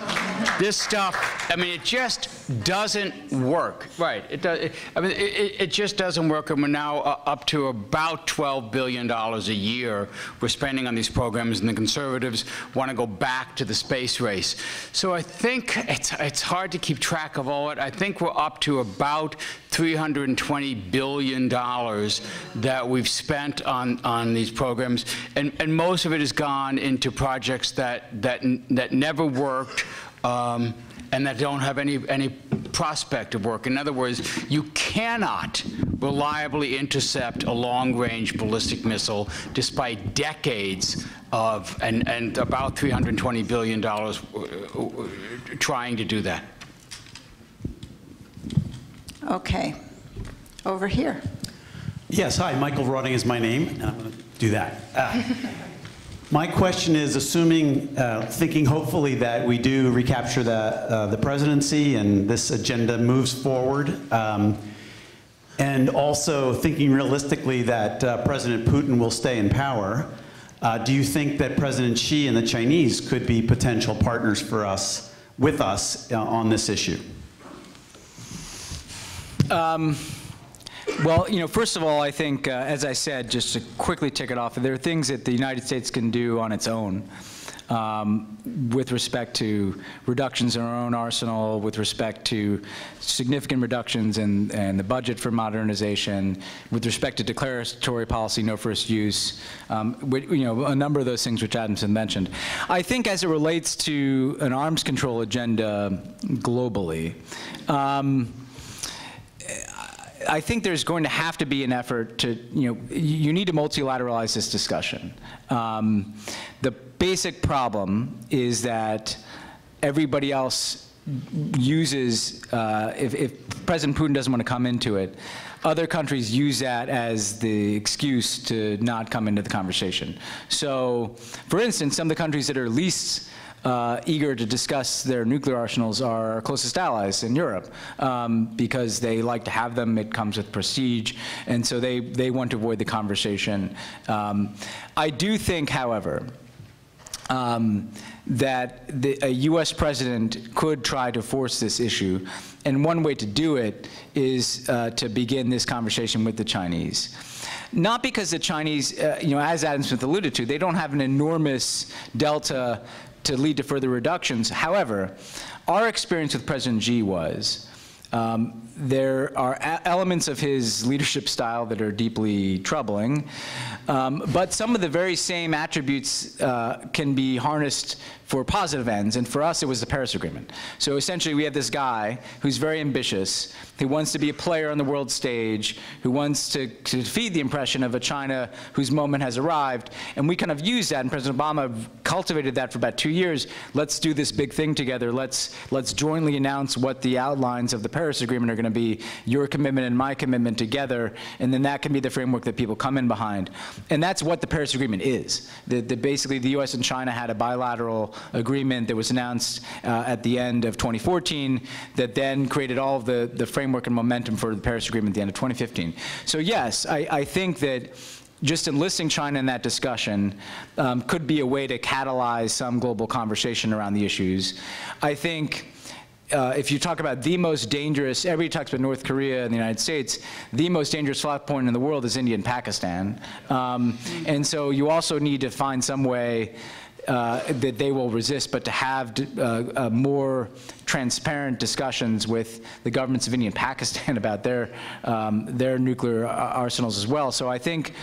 This stuff, I mean, it just doesn't work. Right. It does. It, I mean, it, it it just doesn't work, and we're now uh, up to about $12 billion a year we're spending on these programs, and the conservatives want to go back to the space race. So I think it's, it's hard to keep track of all it. I think we're up to about $320 billion that we've spent on, on these programs, and, and most of it has gone into projects that, that, that never worked, um, and that don't have any, any prospect of work. In other words, you cannot reliably intercept a long-range ballistic missile despite decades of, and, and about $320 billion uh, uh, trying to do that. Okay, over here. Yes, hi, Michael Rotting is my name, and I'm going to do that. Uh, My question is, assuming, uh, thinking hopefully that we do recapture the, uh, the presidency and this agenda moves forward, um, and also thinking realistically that uh, President Putin will stay in power, uh, do you think that President Xi and the Chinese could be potential partners for us, with us, uh, on this issue? Well, you know, first of all, I think, uh, as I said, just to quickly tick it off, there are things that the United States can do on its own um, with respect to reductions in our own arsenal, with respect to significant reductions in, in the budget for modernization, with respect to declaratory policy, no first use, um, with, you know, a number of those things which Adamson mentioned. I think as it relates to an arms control agenda globally, um, I think there's going to have to be an effort to, you know, you need to multilateralize this discussion. Um, the basic problem is that everybody else uses, uh, if, if President Putin doesn't want to come into it, other countries use that as the excuse to not come into the conversation. So, for instance, some of the countries that are least uh, eager to discuss their nuclear arsenals are our closest allies in Europe um, because they like to have them. It comes with prestige, and so they, they want to avoid the conversation. Um, I do think, however, um, that the, a U.S. president could try to force this issue, and one way to do it is uh, to begin this conversation with the Chinese. Not because the Chinese, uh, you know, as Adam Smith alluded to, they don't have an enormous delta to lead to further reductions. However, our experience with President Xi was um, there are elements of his leadership style that are deeply troubling, um, but some of the very same attributes uh, can be harnessed for positive ends, and for us it was the Paris Agreement. So essentially we have this guy who's very ambitious, who wants to be a player on the world stage, who wants to, to feed the impression of a China whose moment has arrived, and we kind of used that, and President Obama cultivated that for about two years. Let's do this big thing together. Let's, let's jointly announce what the outlines of the Paris Agreement are going to be, your commitment and my commitment together, and then that can be the framework that people come in behind. And that's what the Paris Agreement is. The, basically, the U.S. and China had a bilateral agreement that was announced uh, at the end of 2014 that then created all of the, the framework and momentum for the Paris Agreement at the end of 2015. So yes, I, I think that just enlisting China in that discussion um, could be a way to catalyze some global conversation around the issues. I think uh, if you talk about the most dangerous, everybody talks about North Korea and the United States, the most dangerous flat point in the world is India and Pakistan. Um, and so you also need to find some way uh, that they will resist, but to have uh, uh, more transparent discussions with the governments of India and Pakistan about their um, their nuclear arsenals as well. So I think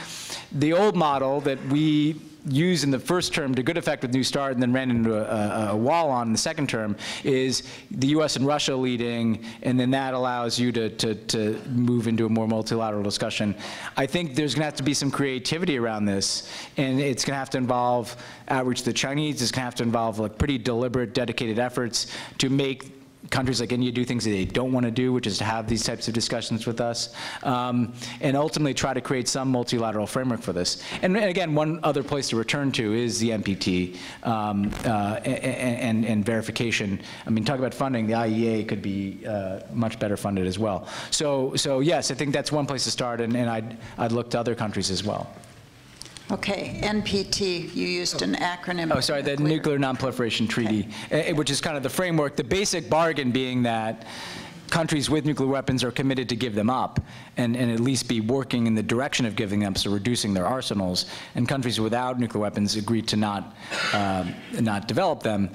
the old model that we used in the first term to good effect with New START and then ran into a, a, wall on in the second term is the U.S. and Russia leading, and then that allows you to, to, to move into a more multilateral discussion. I think there's going to have to be some creativity around this, and it's going to have to involve outreach to the Chinese. It's going to have to involve like pretty deliberate, dedicated efforts to make countries like India do things that they don't want to do, which is to have these types of discussions with us, um, and ultimately try to create some multilateral framework for this. And, and again, one other place to return to is the NPT um, uh, and, and, and, verification. I mean, talk about funding, the IEA could be uh, much better funded as well. So, so yes, I think that's one place to start, and, and I'd, I'd look to other countries as well. Okay, NPT, you used an acronym. Oh, sorry, the Nuclear Nonproliferation Treaty, okay. Eh, which is kind of the framework, the basic bargain being that countries with nuclear weapons are committed to give them up and, and at least be working in the direction of giving them, so reducing their arsenals. And countries without nuclear weapons agree to not, um, not develop them.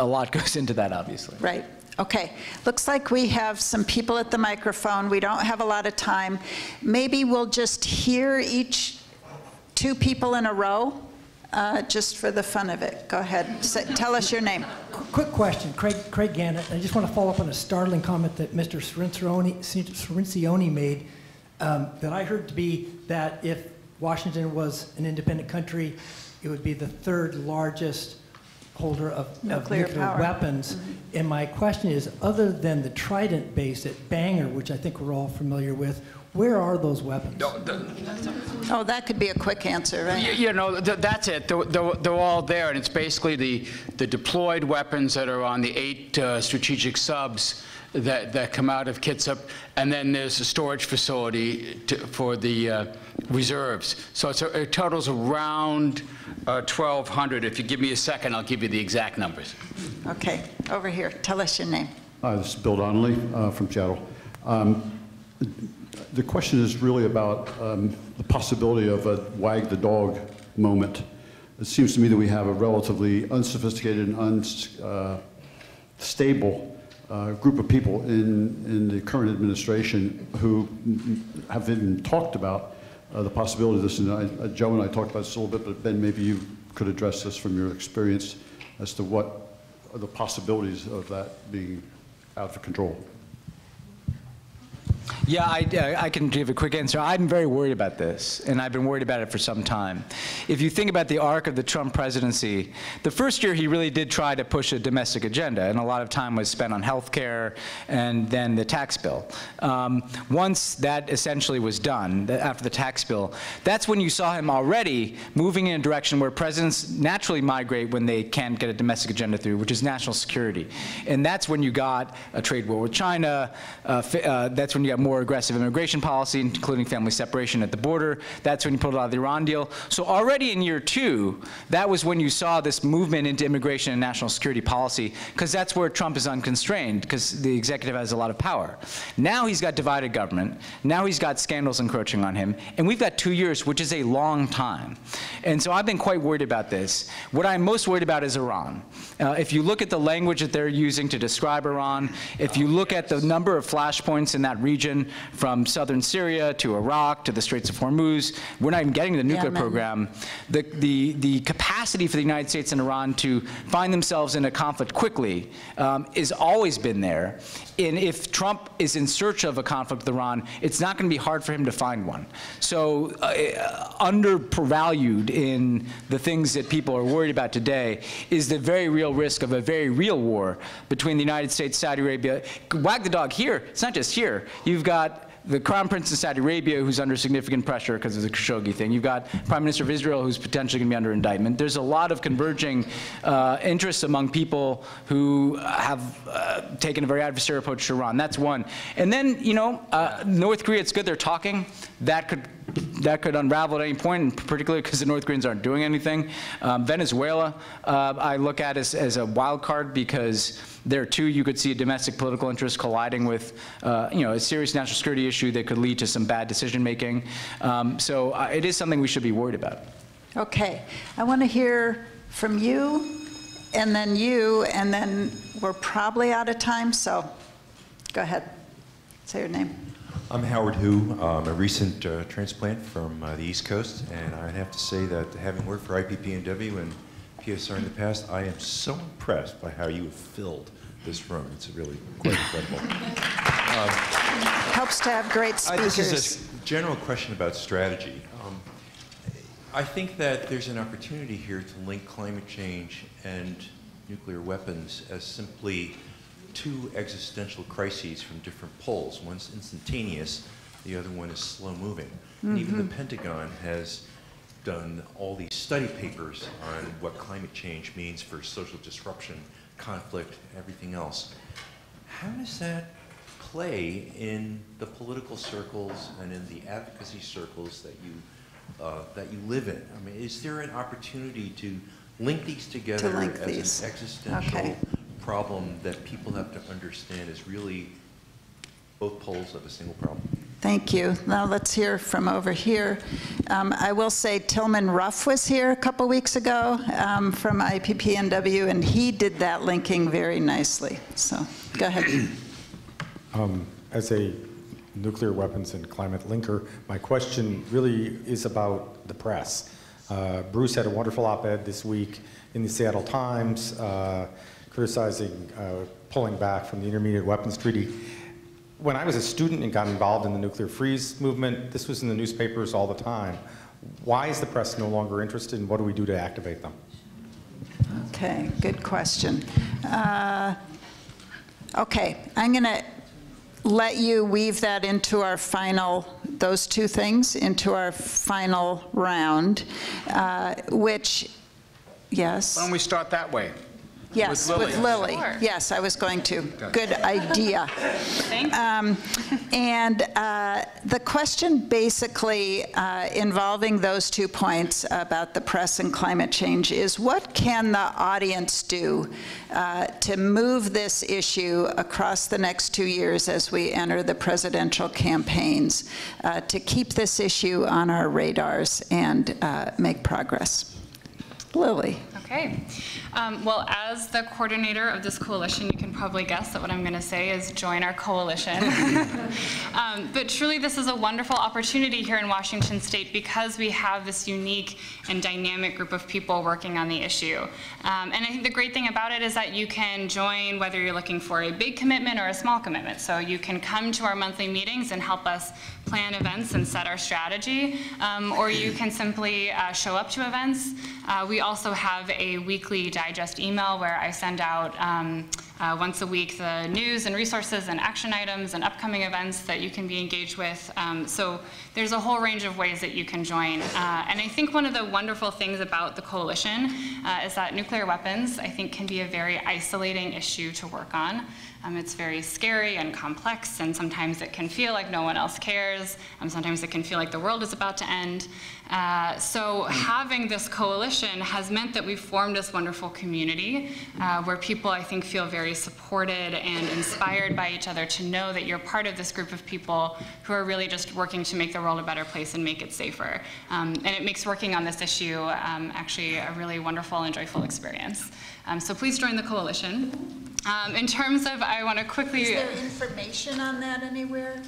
A lot goes into that, obviously. Right. Okay, looks like we have some people at the microphone. We don't have a lot of time. Maybe we'll just hear each two people in a row, uh, just for the fun of it. Go ahead. Say, tell us your name. Quick question, Craig, Craig Gannett. I just want to follow up on a startling comment that Mr. Cirincione made um, that I heard to be that if Washington was an independent country, it would be the third largest holder of nuclear, of nuclear weapons. Mm -hmm. And my question is, other than the Trident base at Bangor, which I think we're all familiar with, where are those weapons? Oh, that could be a quick answer, right? You, you know, th that's it. They're, they're, they're, all there, and it's basically the, the deployed weapons that are on the eight uh, strategic subs that, that come out of Kitsap, and then there's a storage facility to, for the uh, reserves. So it's a, it totals around uh, 1,200. If you give me a second, I'll give you the exact numbers. Okay, over here. Tell us your name. Hi, this is Bill Donnelly uh, from Seattle. Um, the question is really about um, the possibility of a wag the dog moment. It seems to me that we have a relatively unsophisticated and unstable uh, uh, group of people in, in the current administration who have even talked about uh, the possibility of this. And I, uh, Joe and I talked about this a little bit, but Ben, maybe you could address this from your experience as to what are the possibilities of that being out of control. Yeah, I, uh, I, can give a quick answer. I'm very worried about this, and I've been worried about it for some time. If you think about the arc of the Trump presidency, the first year he really did try to push a domestic agenda, and a lot of time was spent on health care and then the tax bill. Um, once that essentially was done, after the tax bill, that's when you saw him already moving in a direction where presidents naturally migrate when they can't get a domestic agenda through, which is national security. And that's when you got a trade war with China, uh, uh, that's when you got more aggressive immigration policy, including family separation at the border. That's when you pulled out of the Iran deal. So already in year two, that was when you saw this movement into immigration and national security policy, because that's where Trump is unconstrained, because the executive has a lot of power. Now he's got divided government. Now he's got scandals encroaching on him. And we've got two years, which is a long time. And so I've been quite worried about this. What I'm most worried about is Iran. Uh, if you look at the language that they're using to describe Iran, if you look at the number of flashpoints in that region, from southern Syria to Iraq to the Straits of Hormuz. We're not even getting to the nuclear yeah, program. The, the, the capacity for the United States and Iran to find themselves in a conflict quickly um, has always been there. And if Trump is in search of a conflict with Iran, it's not going to be hard for him to find one. So uh, undervalued in the things that people are worried about today is the very real risk of a very real war between the United States, Saudi Arabia. Wag the dog here. It's not just here. You've got the Crown Prince of Saudi Arabia, who's under significant pressure because of the Khashoggi thing. You've got Prime Minister of Israel, who's potentially going to be under indictment. There's a lot of converging uh, interests among people who have uh, taken a very adversarial approach to Iran. That's one. And then, you know, uh, North Korea, it's good they're talking. That could that could unravel at any point, particularly because the North Koreans aren't doing anything. Um, Venezuela, uh, I look at as, as a wild card because there too you could see a domestic political interest colliding with uh, you know, a serious national security issue that could lead to some bad decision making. Um, so uh, it is something we should be worried about. Okay. I want to hear from you, and then you, and then we're probably out of time, so go ahead. Say your name. I'm Howard Hu. I'm a recent uh, transplant from uh, the East Coast, and I have to say that having worked for IPPNW and PSR in the past, I am so impressed by how you have filled this room. It's really quite incredible. Um, Helps to have great I- This speakers. is a general question about strategy. Um, I think that there's an opportunity here to link climate change and nuclear weapons as simply two existential crises from different poles. One's instantaneous, the other one is slow-moving. And even the Pentagon has done all these study papers on what climate change means for social disruption, conflict, everything else. How does that play in the political circles and in the advocacy circles that you uh, that you live in? I mean, is there an opportunity to link these together link as these. an existential Okay. Problem that people have to understand is really both poles of a single problem? Thank you. Now let's hear from over here. Um, I will say Tilman Ruff was here a couple weeks ago um, from IPPNW, and he did that linking very nicely. So go ahead. Um, As a nuclear weapons and climate linker, my question really is about the press. Uh, Bruce had a wonderful op-ed this week in the Seattle Times uh, criticizing uh, pulling back from the Intermediate Weapons Treaty. When I was a student and got involved in the nuclear freeze movement, this was in the newspapers all the time. Why is the press no longer interested, and what do we do to activate them? Okay, good question. Uh, Okay, I'm going to let you weave that into our final, those two things, into our final round, uh, which, yes? Why don't we start that way? Yes, With with Lily. Lily. Sure. Yes, I was going to. Okay. Good idea. Um, And uh, the question basically uh, involving those two points about the press and climate change is what can the audience do uh, to move this issue across the next two years as we enter the presidential campaigns, uh, to keep this issue on our radars and uh, make progress? Lily. Okay. Um, well, as the coordinator of this coalition, you can probably guess that what I'm going to say is join our coalition. um, but truly, this is a wonderful opportunity here in Washington State because we have this unique and dynamic group of people working on the issue. Um, and I think the great thing about it is that you can join whether you're looking for a big commitment or a small commitment. So you can come to our monthly meetings and help us plan events and set our strategy, um, or you can simply uh, show up to events. Uh, we also have a weekly digest email where I send out um, uh, once a week the news and resources and action items and upcoming events that you can be engaged with. Um, so there's a whole range of ways that you can join. Uh, and I think one of the wonderful things about the coalition uh, is that nuclear weapons, I think, can be a very isolating issue to work on. Um, it's very scary and complex, and sometimes it can feel like no one else cares. Um, sometimes it can feel like the world is about to end. Uh, so having this coalition has meant that we've formed this wonderful community uh, where people, I think, feel very supported and inspired by each other to know that you're part of this group of people who are really just working to make the world a better place and make it safer. Um, and it makes working on this issue um, actually a really wonderful and joyful experience. Um, so please join the coalition. Um, in terms of, I want to quickly. Is there information on that anywhere?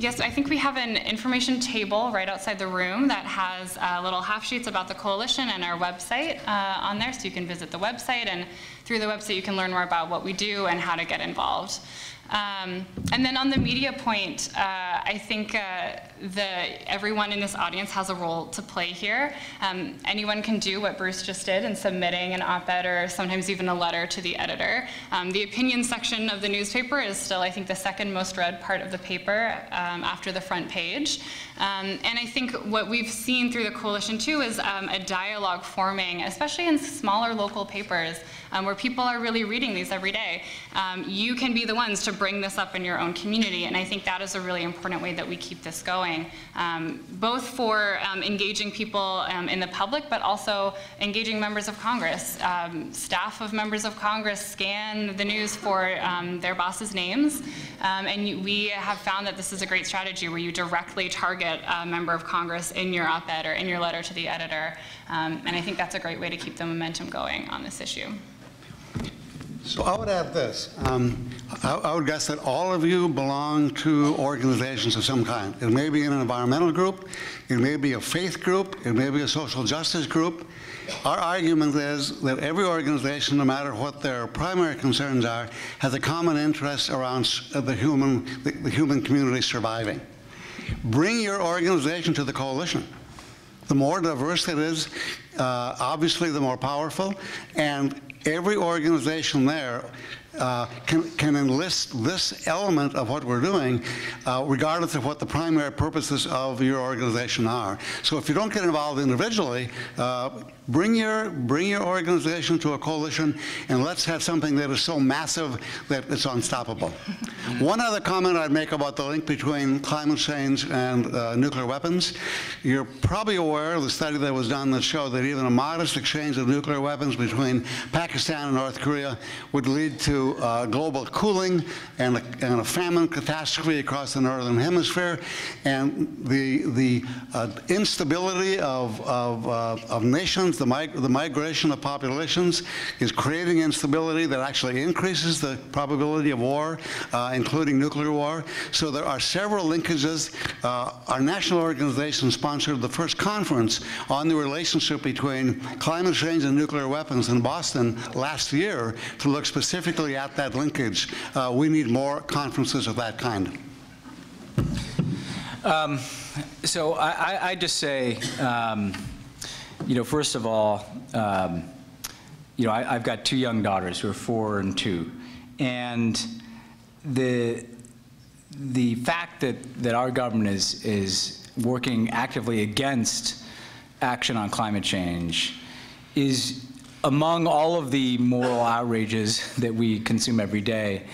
Yes, I think we have an information table right outside the room that has uh, little half sheets about the coalition and our website uh, on there, so you can visit the website, and through the website you can learn more about what we do and how to get involved. Um, and then on the media point, uh, I think uh, the, everyone in this audience has a role to play here. Um, anyone can do what Bruce just did in submitting an op-ed or sometimes even a letter to the editor. Um, the opinion section of the newspaper is still, I think, the second most read part of the paper um, after the front page. Um, and I think what we've seen through the coalition too is um, a dialogue forming, especially in smaller local papers, um, where people are really reading these every day. Um, you can be the ones to bring this up in your own community, and I think that is a really important way that we keep this going, um, both for um, engaging people um, in the public, but also engaging members of Congress. Staff of members of Congress scan the news for their bosses' names, and we have found that this is a great strategy where you directly target a member of Congress in your op-ed or in your letter to the editor, um, and I think that's a great way to keep the momentum going on this issue. So I would add this. Um, I, I would guess that all of you belong to organizations of some kind. It may be an environmental group, it may be a faith group, it may be a social justice group. Our argument is that every organization, no matter what their primary concerns are, has a common interest around uh, the human, the, the human community surviving. Bring your organization to the coalition. The more diverse it is, uh, obviously the more powerful, and every organization there uh, can, can enlist this element of what we're doing, uh, regardless of what the primary purposes of your organization are. So if you don't get involved individually, uh, bring your bring your organization to a coalition, and let's have something that is so massive that it's unstoppable. One other comment I'd make about the link between climate change and uh, nuclear weapons. You're probably aware of the study that was done that showed that even a modest exchange of nuclear weapons between Pakistan and North Korea would lead to uh, global cooling and a, and a famine catastrophe across the northern hemisphere, and the the uh, instability of of, uh, of nations, the mig- the migration of populations, is creating instability that actually increases the probability of war, uh, including nuclear war. So there are several linkages. Uh, our national organization sponsored the first conference on the relationship between climate change and nuclear weapons in Boston last year to look specifically at that linkage. Uh, we need more conferences of that kind. Um, so I, I, I just say, um, you know, first of all, um, you know, I, I've got two young daughters who are four and two, and the the fact that that our government is is working actively against action on climate change is among all of the moral outrages that we consume every day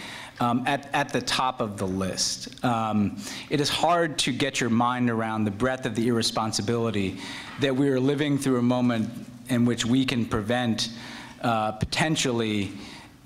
um, at, at the top of the list. Um, it is hard to get your mind around the breadth of the irresponsibility that we are living through a moment in which we can prevent uh, potentially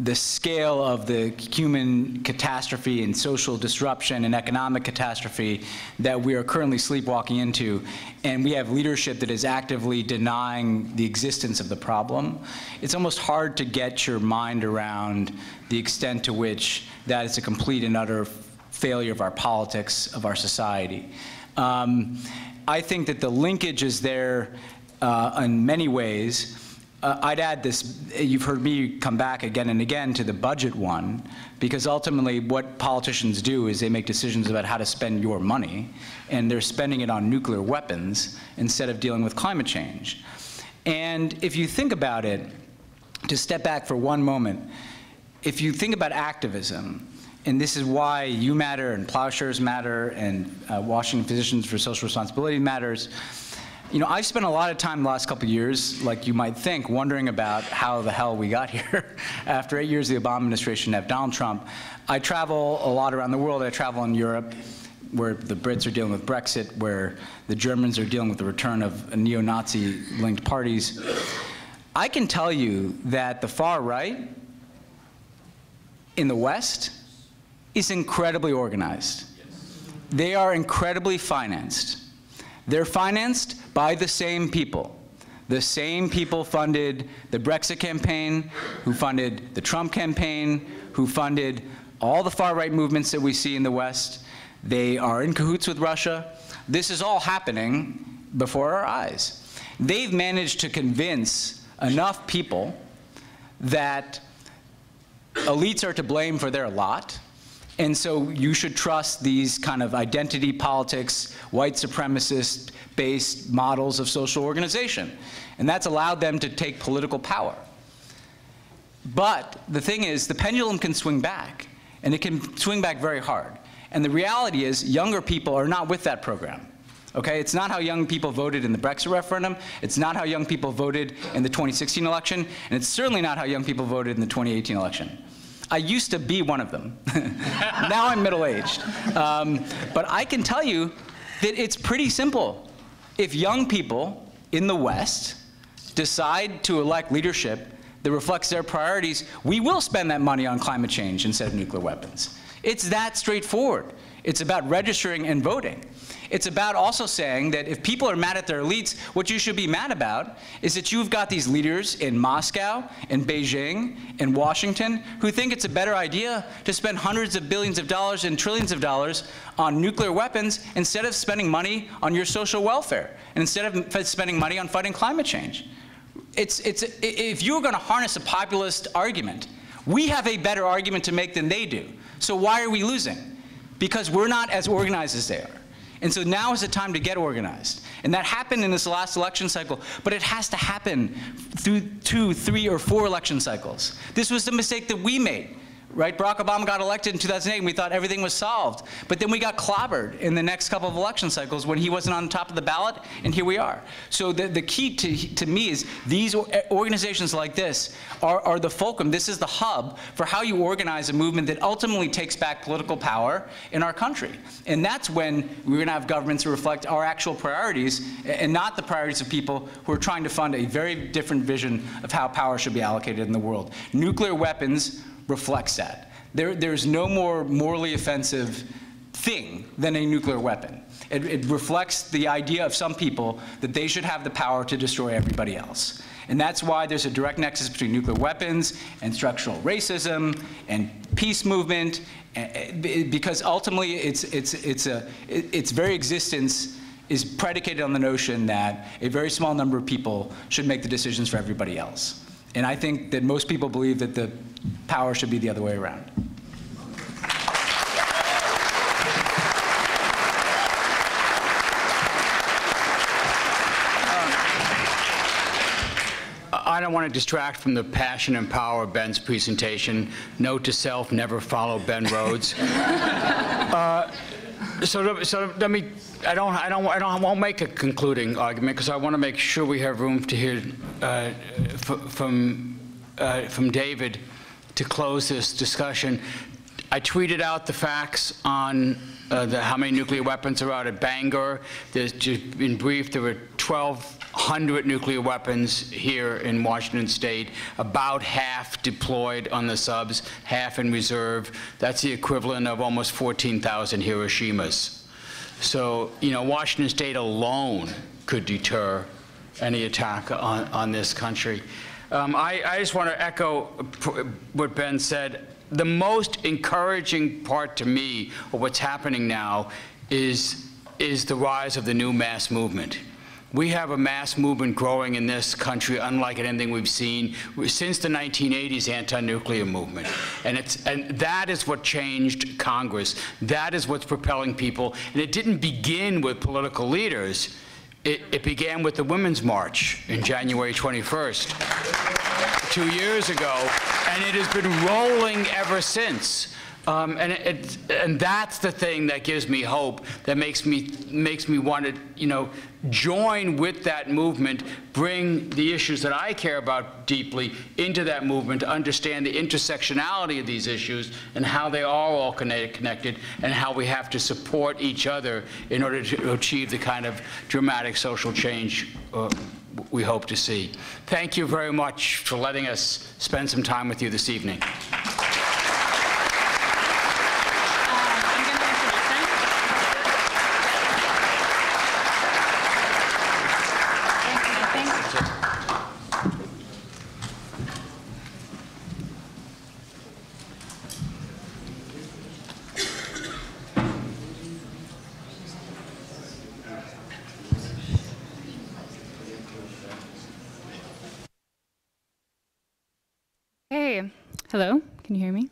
the scale of the human catastrophe and social disruption and economic catastrophe that we are currently sleepwalking into, and we have leadership that is actively denying the existence of the problem, it's almost hard to get your mind around the extent to which that is a complete and utter failure of our politics, of our society. Um, I think that the linkage is there uh, in many ways. Uh, I'd add this, you've heard me come back again and again to the budget one, because ultimately what politicians do is they make decisions about how to spend your money, and they're spending it on nuclear weapons instead of dealing with climate change. And if you think about it, to step back for one moment, if you think about activism, and this is why you matter and plowshares matter and uh, Washington Physicians for Social Responsibility matters, you know, I've spent a lot of time the last couple years, like you might think, wondering about how the hell we got here. After eight years of the Obama administration of Donald Trump, I travel a lot around the world. I travel in Europe, where the Brits are dealing with Brexit, where the Germans are dealing with the return of neo-Nazi linked parties. I can tell you that the far right in the West is incredibly organized. They are incredibly financed. They're financed by the same people. The same people funded the Brexit campaign, who funded the Trump campaign, who funded all the far right movements that we see in the West. They are in cahoots with Russia. This is all happening before our eyes. They've managed to convince enough people that elites are to blame for their lot. And so you should trust these kind of identity politics, white supremacist based models of social organization. And that's allowed them to take political power. But the thing is, the pendulum can swing back, and it can swing back very hard. And the reality is, younger people are not with that program. Okay, it's not how young people voted in the Brexit referendum. It's not how young people voted in the 2016 election, and it's certainly not how young people voted in the 2018 election. I used to be one of them. now I'm middle-aged. Um, but I can tell you that it's pretty simple. If young people in the West decide to elect leadership that reflects their priorities, we will spend that money on climate change instead of nuclear weapons. It's that straightforward. It's about registering and voting. It's about also saying that if people are mad at their elites, what you should be mad about is that you've got these leaders in Moscow, in Beijing, in Washington, who think it's a better idea to spend hundreds of billions of dollars and trillions of dollars on nuclear weapons instead of spending money on your social welfare, and instead of spending money on fighting climate change. It's, it's, if you're going to harness a populist argument, we have a better argument to make than they do. So why are we losing? Because we're not as organized as they are. And so now is the time to get organized. And that happened in this last election cycle, but it has to happen through two, three, or four election cycles. This was the mistake that we made right? Barack Obama got elected in 2008 and we thought everything was solved. But then we got clobbered in the next couple of election cycles when he wasn't on top of the ballot, and here we are. So the, the key to, to me is these eh, organizations like this are, are the fulcrum. This is the hub for how you organize a movement that ultimately takes back political power in our country. And that's when we're going to have governments that reflect our actual priorities and not the priorities of people who are trying to fund a very different vision of how power should be allocated in the world. Nuclear weapons reflects that. There, there's no more morally offensive thing than a nuclear weapon. It, it, reflects the idea of some people that they should have the power to destroy everybody else. And that's why there's a direct nexus between nuclear weapons and structural racism and peace movement, eh, eh, because ultimately it's, it's, it's a, its very existence is predicated on the notion that a very small number of people should make the decisions for everybody else. And I think that most people believe that the power should be the other way around. I don't want to distract from the passion and power of Ben's presentation. Note to self, never follow Ben Rhodes. uh, so, so let me, I don't, I don't, I don't, I won't make a concluding argument because I want to make sure we have room to hear uh, from, uh, from David to close this discussion. I tweeted out the facts on uh, the, how many nuclear weapons are out at Bangor. There's just, in brief, there were 1,200 nuclear weapons here in Washington State, about half deployed on the subs, half in reserve. That's the equivalent of almost 14,000 Hiroshimas. So, you know, Washington State alone could deter any attack on, on this country. Um, I, I just want to echo what Ben said. The most encouraging part to me of what's happening now is, is the rise of the new mass movement. We have a mass movement growing in this country unlike anything we've seen since the 1980s anti-nuclear movement. And, it's, and that is what changed Congress. That is what's propelling people. And it didn't begin with political leaders. It, it, began with the Women's March in January 21st, two years ago, and it has been rolling ever since. Um, and, it, and that's the thing that gives me hope, that makes me, makes me want to, you know, join with that movement, bring the issues that I care about deeply into that movement to understand the intersectionality of these issues and how they are all connected and how we have to support each other in order to achieve the kind of dramatic social change uh, we hope to see. Thank you very much for letting us spend some time with you this evening. Hello, can you hear me?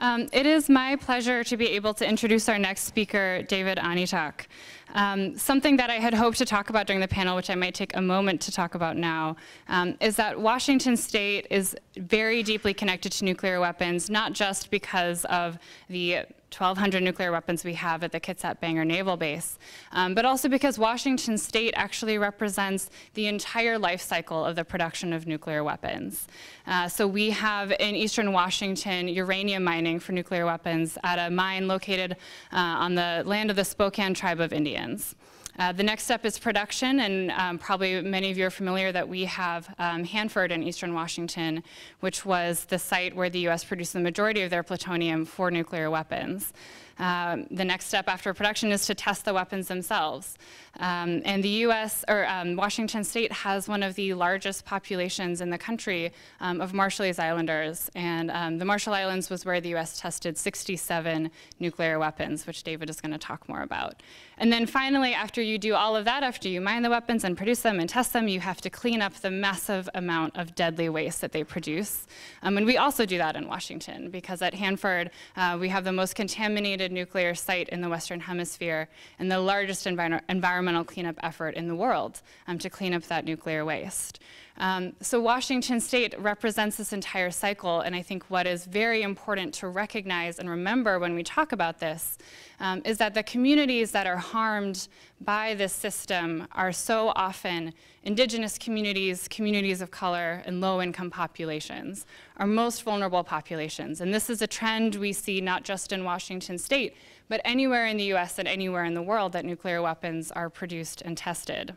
Um, it is my pleasure to be able to introduce our next speaker, David Anitak. Um, something that I had hoped to talk about during the panel, which I might take a moment to talk about now, um, is that Washington State is very deeply connected to nuclear weapons, not just because of the 1,200 nuclear weapons we have at the Kitsap Bangor Naval Base, um, but also because Washington State actually represents the entire life cycle of the production of nuclear weapons. Uh, so we have in eastern Washington uranium mining for nuclear weapons at a mine located uh, on the land of the Spokane Tribe of Indians. Uh, the next step is production, and um, probably many of you are familiar that we have um, Hanford in eastern Washington, which was the site where the US produced the majority of their plutonium for nuclear weapons. Um, the next step after production is to test the weapons themselves. Um, and the US, or um, Washington State has one of the largest populations in the country um, of Marshallese Islanders. And the Marshall Islands was where the US tested 67 nuclear weapons, which David is going to talk more about. And then finally, after you do all of that, after you mine the weapons and produce them and test them, you have to clean up the massive amount of deadly waste that they produce. Um, and we also do that in Washington, because at Hanford, uh, we have the most contaminated nuclear site in the Western Hemisphere and the largest envir environmental cleanup effort in the world um, to clean up that nuclear waste. Um, so Washington State represents this entire cycle, and I think what is very important to recognize and remember when we talk about this um, is that the communities that are harmed by this system are so often indigenous communities, communities of color, and low-income populations, our most vulnerable populations. And this is a trend we see not just in Washington State, but anywhere in the US and anywhere in the world that nuclear weapons are produced and tested.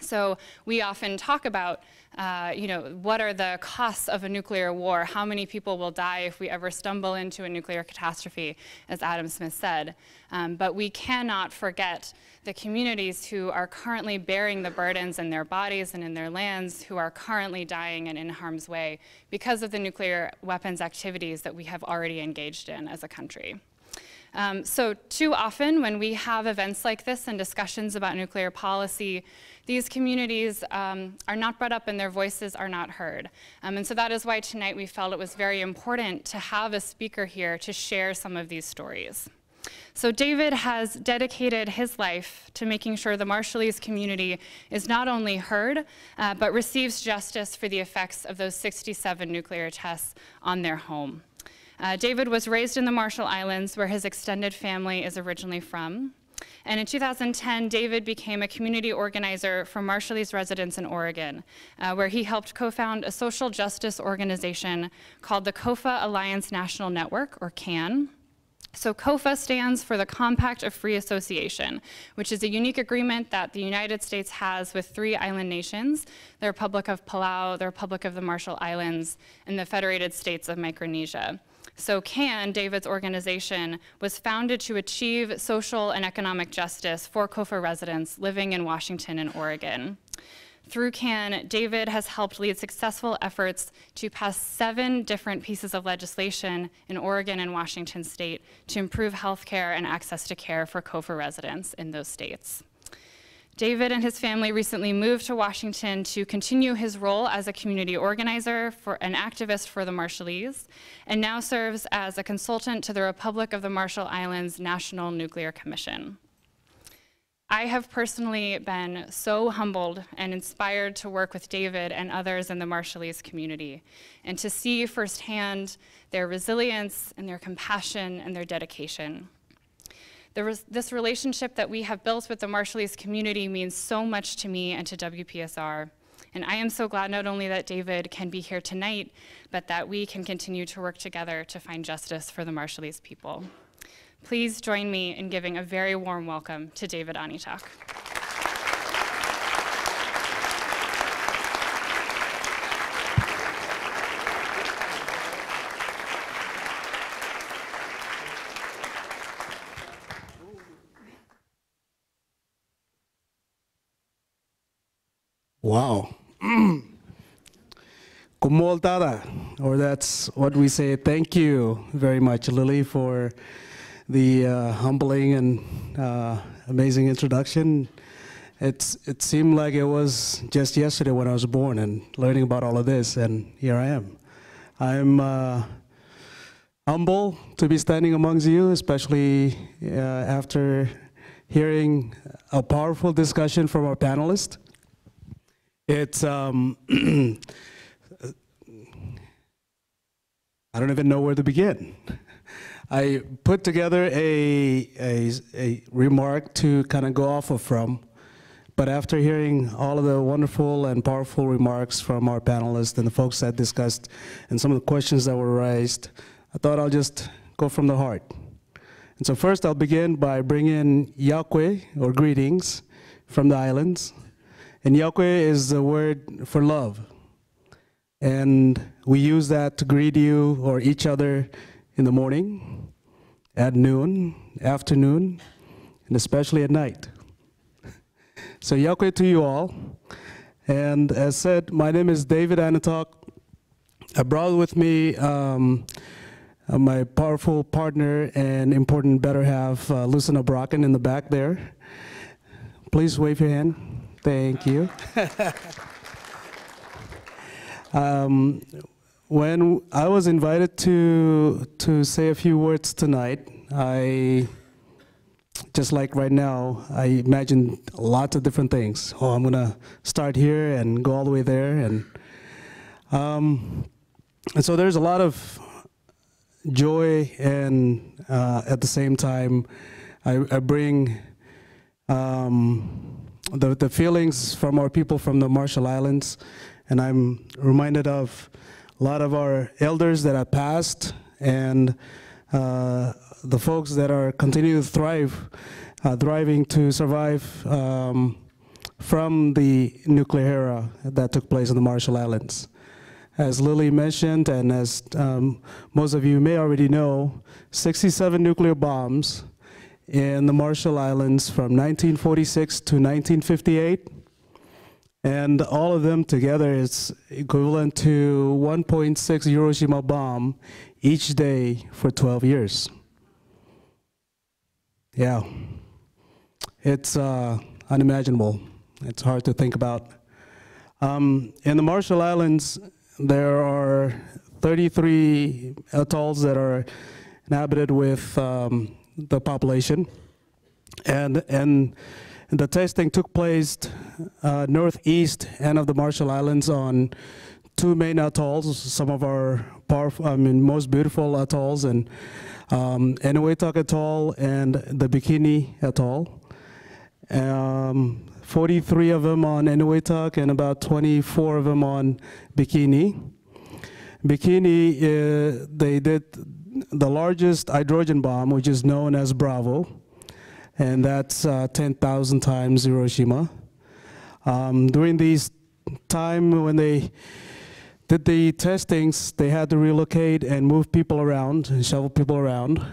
So we often talk about, uh, you know, what are the costs of a nuclear war? How many people will die if we ever stumble into a nuclear catastrophe, as Adam Smith said. Um, but we cannot forget the communities who are currently bearing the burdens in their bodies and in their lands, who are currently dying and in harm's way because of the nuclear weapons activities that we have already engaged in as a country. Um, so too often when we have events like this and discussions about nuclear policy, these communities um, are not brought up and their voices are not heard. Um, and so that is why tonight we felt it was very important to have a speaker here to share some of these stories. So David has dedicated his life to making sure the Marshallese community is not only heard, uh, but receives justice for the effects of those 67 nuclear tests on their home. Uh, David was raised in the Marshall Islands, where his extended family is originally from. And in 2010, David became a community organizer for Marshallese residents in Oregon, uh, where he helped co-found a social justice organization called the COFA Alliance National Network, or CAN. So COFA stands for the Compact of Free Association, which is a unique agreement that the United States has with three island nations, the Republic of Palau, the Republic of the Marshall Islands, and the Federated States of Micronesia. So CAN, David's organization, was founded to achieve social and economic justice for COFA residents living in Washington and Oregon. Through CAN, David has helped lead successful efforts to pass seven different pieces of legislation in Oregon and Washington state to improve health care and access to care for COFA residents in those states. David and his family recently moved to Washington to continue his role as a community organizer, for an activist for the Marshallese, and now serves as a consultant to the Republic of the Marshall Islands National Nuclear Commission. I have personally been so humbled and inspired to work with David and others in the Marshallese community and to see firsthand their resilience and their compassion and their dedication this relationship that we have built with the Marshallese community means so much to me and to WPSR. And I am so glad not only that David can be here tonight, but that we can continue to work together to find justice for the Marshallese people. Please join me in giving a very warm welcome to David Anitok. Wow. Kommol tata, or that's what we say. Thank you very much, Lily, for the uh, humbling and uh, amazing introduction. It's, it seemed like it was just yesterday when I was born and learning about all of this, and here I am. I'm uh, humble to be standing amongst you, especially uh, after hearing a powerful discussion from our panelists. It's, um, I don't even know where to begin. I put together a, a, a remark to kind of go off of from. But after hearing all of the wonderful and powerful remarks from our panelists and the folks that discussed and some of the questions that were raised, I thought I'll just go from the heart. And so first I'll begin by bringing Yakwe, or greetings, from the islands. And Yakwe is the word for love. And we use that to greet you or each other in the morning, at noon, afternoon, and especially at night. So Yakwe to you all. And as said, my name is David Anitok. I brought with me um, uh, my powerful partner and important better half, uh, Lucina Brocken in the back there. Please wave your hand. Thank you. um, when I was invited to to say a few words tonight, I just like right now, I imagined lots of different things. Oh, I'm gonna start here and go all the way there, and um, and so there's a lot of joy, and uh, at the same time, I, I bring um, the the feelings from our people from the Marshall Islands, and I'm reminded of a lot of our elders that have passed and uh, the folks that are continuing to thrive, uh, thriving to survive um, from the nuclear era that took place in the Marshall Islands. As Lily mentioned, and as um, most of you may already know, 67 nuclear bombs in the Marshall Islands from 1946 to 1958 and all of them together is equivalent to 1.6 Hiroshima bomb each day for 12 years. Yeah, it's uh, unimaginable. It's hard to think about. Um, in the Marshall Islands, there are 33 atolls that are inhabited with um, the population. And, and the testing took place uh, northeast end of the Marshall Islands on two main atolls, some of our powerful, I mean, most beautiful atolls, and um, Eniwetok Atoll and the Bikini Atoll. Um, 43 of them on Eniwetok and about 24 of them on Bikini. Bikini, uh, they did the largest hydrogen bomb, which is known as Bravo, and that's uh, 10,000 times Hiroshima. Um, during these time when they did the testings, they had to relocate and move people around and shovel people around.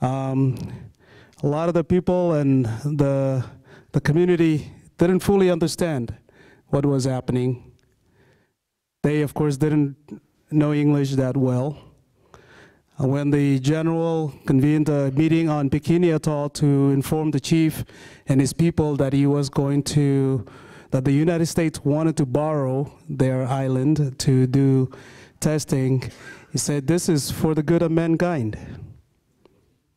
Um, a lot of the people and the, the community didn't fully understand what was happening. They, of course, didn't know English that well. Uh, when the general convened a meeting on Bikini Atoll to inform the chief and his people that he was going to, that the United States wanted to borrow their island to do testing, he said, this is for the good of mankind.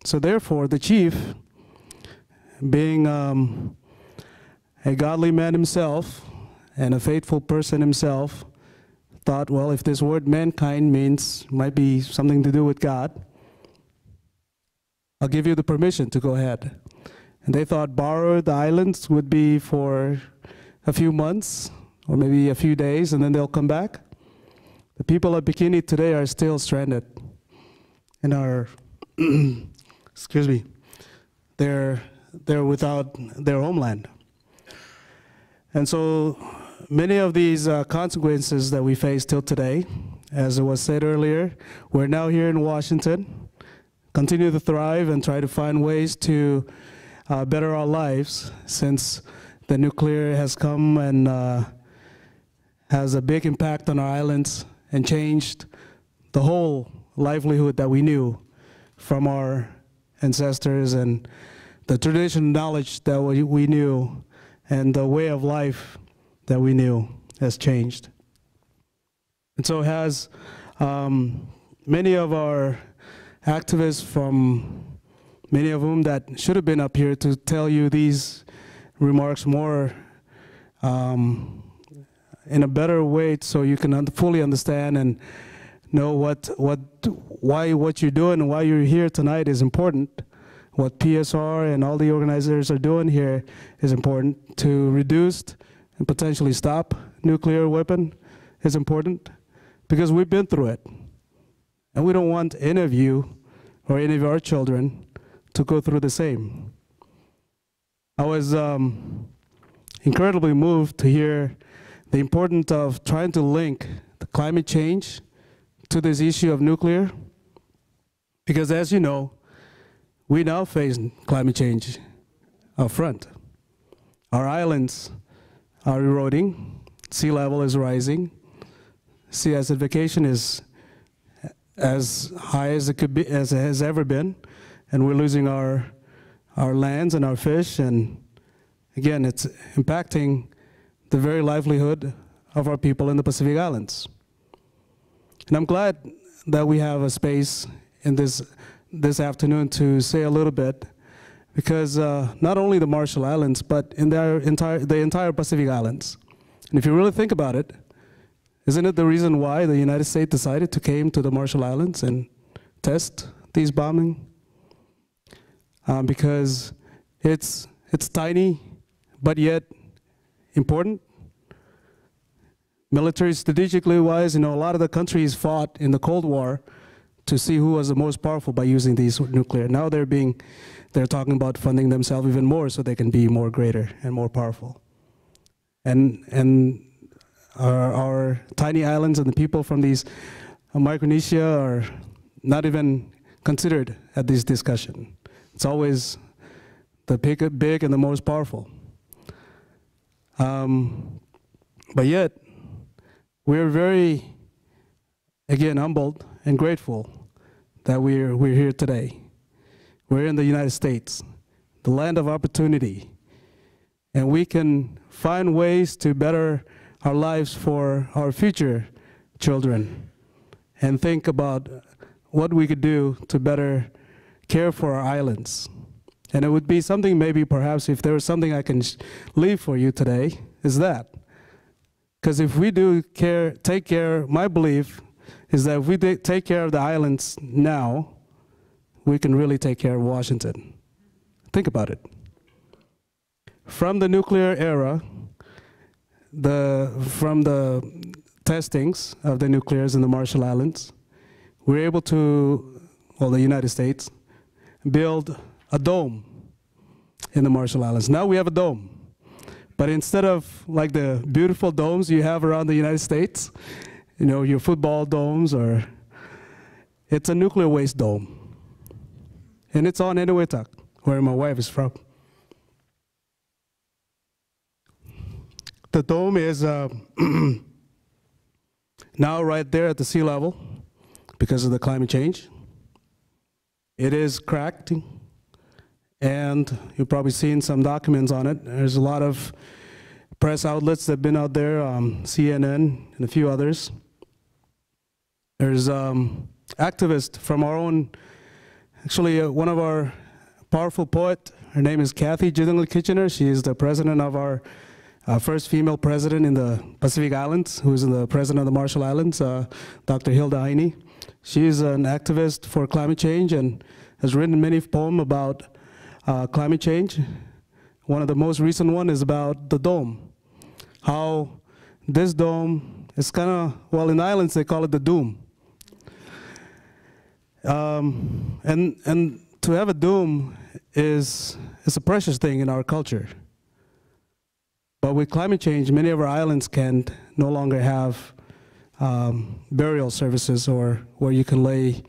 So therefore, the chief, being um, a godly man himself and a faithful person himself, thought, well, if this word mankind means, might be something to do with God, I'll give you the permission to go ahead. And they thought borrow the islands would be for a few months or maybe a few days and then they'll come back. The people of Bikini today are still stranded and are, excuse me, they're, they're without their homeland. And so many of these uh, consequences that we face till today, as it was said earlier, we're now here in Washington, continue to thrive and try to find ways to uh, better our lives since the nuclear has come and uh, has a big impact on our islands and changed the whole livelihood that we knew from our ancestors and the traditional knowledge that we, we knew and the way of life that we knew has changed. And so has um, many of our activists from many of whom that should have been up here to tell you these remarks more um, in a better way so you can un fully understand and know what, what, why what you're doing and why you're here tonight is important. WPSR and all the organizers are doing here is important. To reduce and potentially stop nuclear weapon is important because we've been through it. And we don't want any of you or any of our children to go through the same. I was um, incredibly moved to hear the importance of trying to link the climate change to this issue of nuclear. Because as you know, we now face climate change up front. Our islands are eroding, sea level is rising, sea acidification is as high as it could be, as it has ever been, and we're losing our, our lands and our fish, and again, it's impacting the very livelihood of our people in the Pacific Islands. And I'm glad that we have a space in this, this afternoon to say a little bit, because uh, not only the Marshall Islands, but in the entire, the entire Pacific Islands. And if you really think about it, isn't it the reason why the United States decided to came to the Marshall Islands and test these bombing? Um, because it's, it's tiny, but yet important. Military strategically wise, you know, a lot of the countries fought in the Cold War to see who was the most powerful by using these nuclear. Now they're being, they're talking about funding themselves even more so they can be more greater and more powerful. And, and our, our tiny islands and the people from these uh, Micronesia are not even considered at this discussion. It's always the big, big and the most powerful. Um, but yet, we're very, again, humbled and grateful that we're, we're here today. We're in the United States, the land of opportunity, and we can find ways to better our lives for our future children and think about what we could do to better care for our islands. And it would be something maybe perhaps if there was something I can leave for you today, is that. Because if we do care, take care, my belief is that if we take care of the islands now, we can really take care of Washington. Think about it. From the nuclear era, the, from the testings of the nuclears in the Marshall Islands, we were able to, well, the United States, build a dome in the Marshall Islands. Now we have a dome. But instead of like the beautiful domes you have around the United States, you know, your football domes or it's a nuclear waste dome. And it's on Eniwetok, where my wife is from. The dome is uh, now right there at the sea level because of the climate change. It is cracked, and you've probably seen some documents on it. There's a lot of press outlets that have been out there, um, CNN and a few others. There's um, activists from our own, actually uh, one of our powerful poet, her name is Kathy Jetñil-Kijiner. She is the president of our uh, first female president in the Pacific Islands, who is the president of the Marshall Islands, uh, Dr. Hilda Heine. She is an activist for climate change and has written many poems about uh, climate change. One of the most recent one is about the dome. How this dome is kind of, well, in the islands they call it the doom. Um, and, and to have a doom is, is a precious thing in our culture. But with climate change, many of our islands can no longer have um, burial services or where you can lay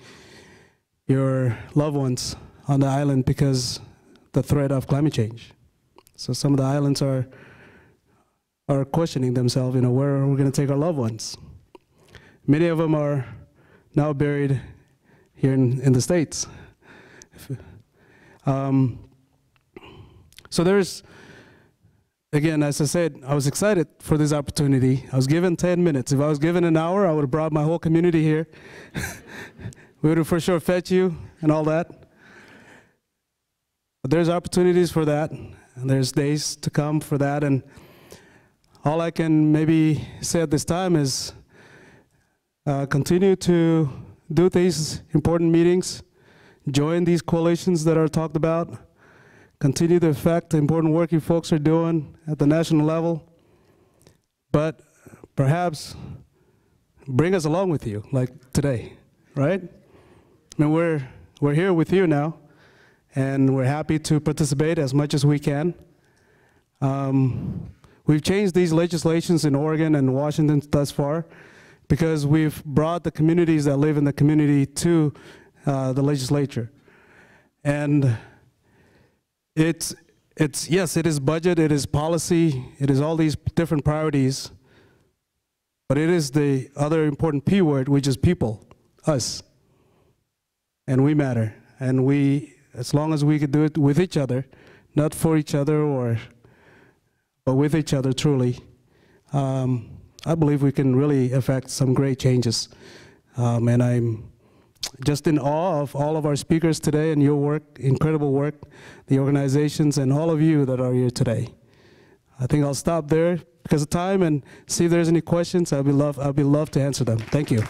your loved ones on the island because the threat of climate change. So some of the islands are are questioning themselves, you know, where are we going to take our loved ones? Many of them are now buried here in, in the States. Um, so there's again, as I said, I was excited for this opportunity. I was given 10 minutes. If I was given an hour, I would have brought my whole community here. we would have for sure fed you and all that. But there's opportunities for that, and there's days to come for that. And all I can maybe say at this time is Uh, continue to do these important meetings, join these coalitions that are talked about, continue to affect the important work you folks are doing at the national level, but perhaps bring us along with you, like today, right? I mean, we're, we're here with you now, and we're happy to participate as much as we can. Um, we've changed these legislations in Oregon and Washington thus far because we've brought the communities that live in the community to uh, the legislature. And it's, it's, yes, it is budget, it is policy, it is all these different priorities, but it is the other important P word, which is people, us. And we matter. And we, as long as we could do it with each other, not for each other or, but with each other truly, um, I believe we can really affect some great changes. Um, and I'm just in awe of all of our speakers today and your work, incredible work, the organizations, and all of you that are here today. I think I'll stop there because of time and see if there's any questions. I'll be love, I'll be love to answer them. Thank you.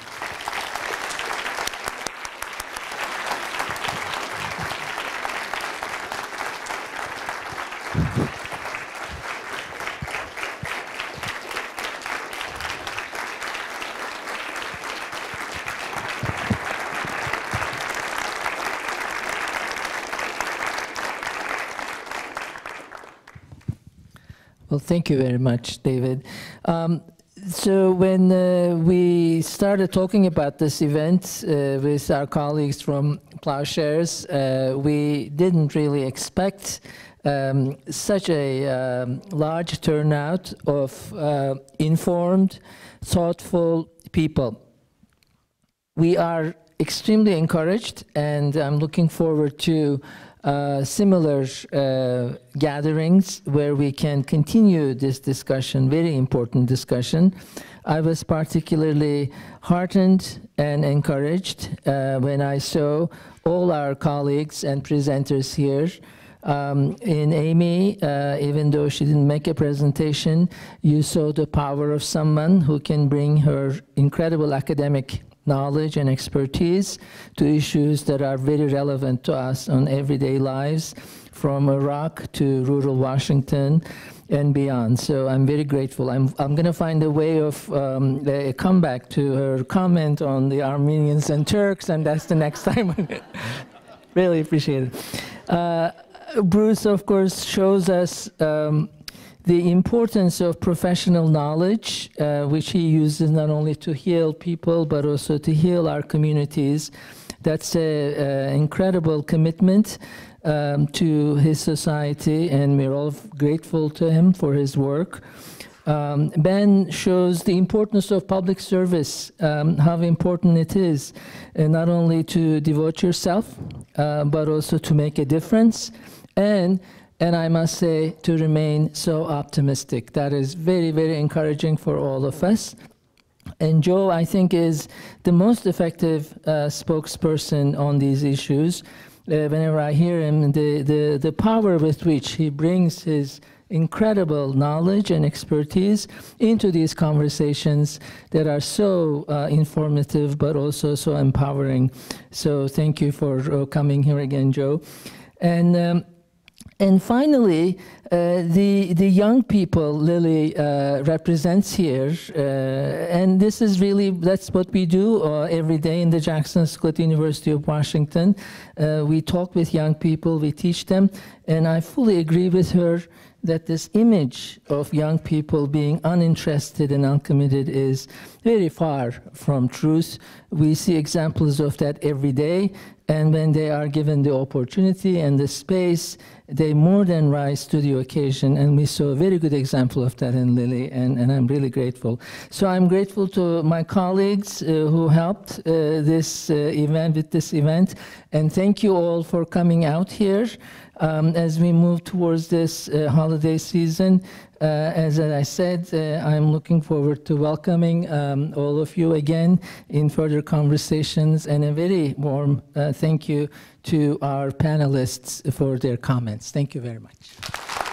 Thank you very much, David. Um, so when uh, we started talking about this event uh, with our colleagues from Plowshares, uh, we didn't really expect um, such a um, large turnout of uh, informed, thoughtful people. We are extremely encouraged, and I'm looking forward to uh, similar uh, gatherings where we can continue this discussion, very important discussion. I was particularly heartened and encouraged uh, when I saw all our colleagues and presenters here. Um, in Amy, uh, even though she didn't make a presentation, you saw the power of someone who can bring her incredible academic knowledge and expertise to issues that are very relevant to us on everyday lives, from Iraq to rural Washington and beyond. So I'm very grateful. I'm, I'm going to find a way of um, a comeback to her comment on the Armenians and Turks, and that's the next time. really appreciate it. Uh, Bruce, of course, shows us um, the importance of professional knowledge, uh, which he uses not only to heal people, but also to heal our communities. That's an incredible commitment um, to his society, and we're all grateful to him for his work. Um, ben shows the importance of public service, um, how important it is, uh, not only to devote yourself, uh, but also to make a difference, and and I must say to remain so optimistic. That is very, very encouraging for all of us. And Joe, I think, is the most effective uh, spokesperson on these issues. Uh, whenever I hear him, the, the, the power with which he brings his incredible knowledge and expertise into these conversations that are so uh, informative but also so empowering. So thank you for uh, coming here again, Joe. And um, and finally, uh, the, the young people Lily uh, represents here, uh, and this is really, that's what we do uh, every day in the Jackson School Scott University of Washington. Uh, we talk with young people, we teach them, and I fully agree with her that this image of young people being uninterested and uncommitted is very far from truth. We see examples of that every day, and when they are given the opportunity and the space, they more than rise to the occasion, and we saw a very good example of that in Lily, and, and I'm really grateful. So I'm grateful to my colleagues uh, who helped uh, this uh, event, with this event, and thank you all for coming out here. Um, as we move towards this uh, holiday season, as I said, uh, I'm looking forward to welcoming um, all of you again in further conversations, and a very warm thank you to our panelists for their comments. Thank you very much.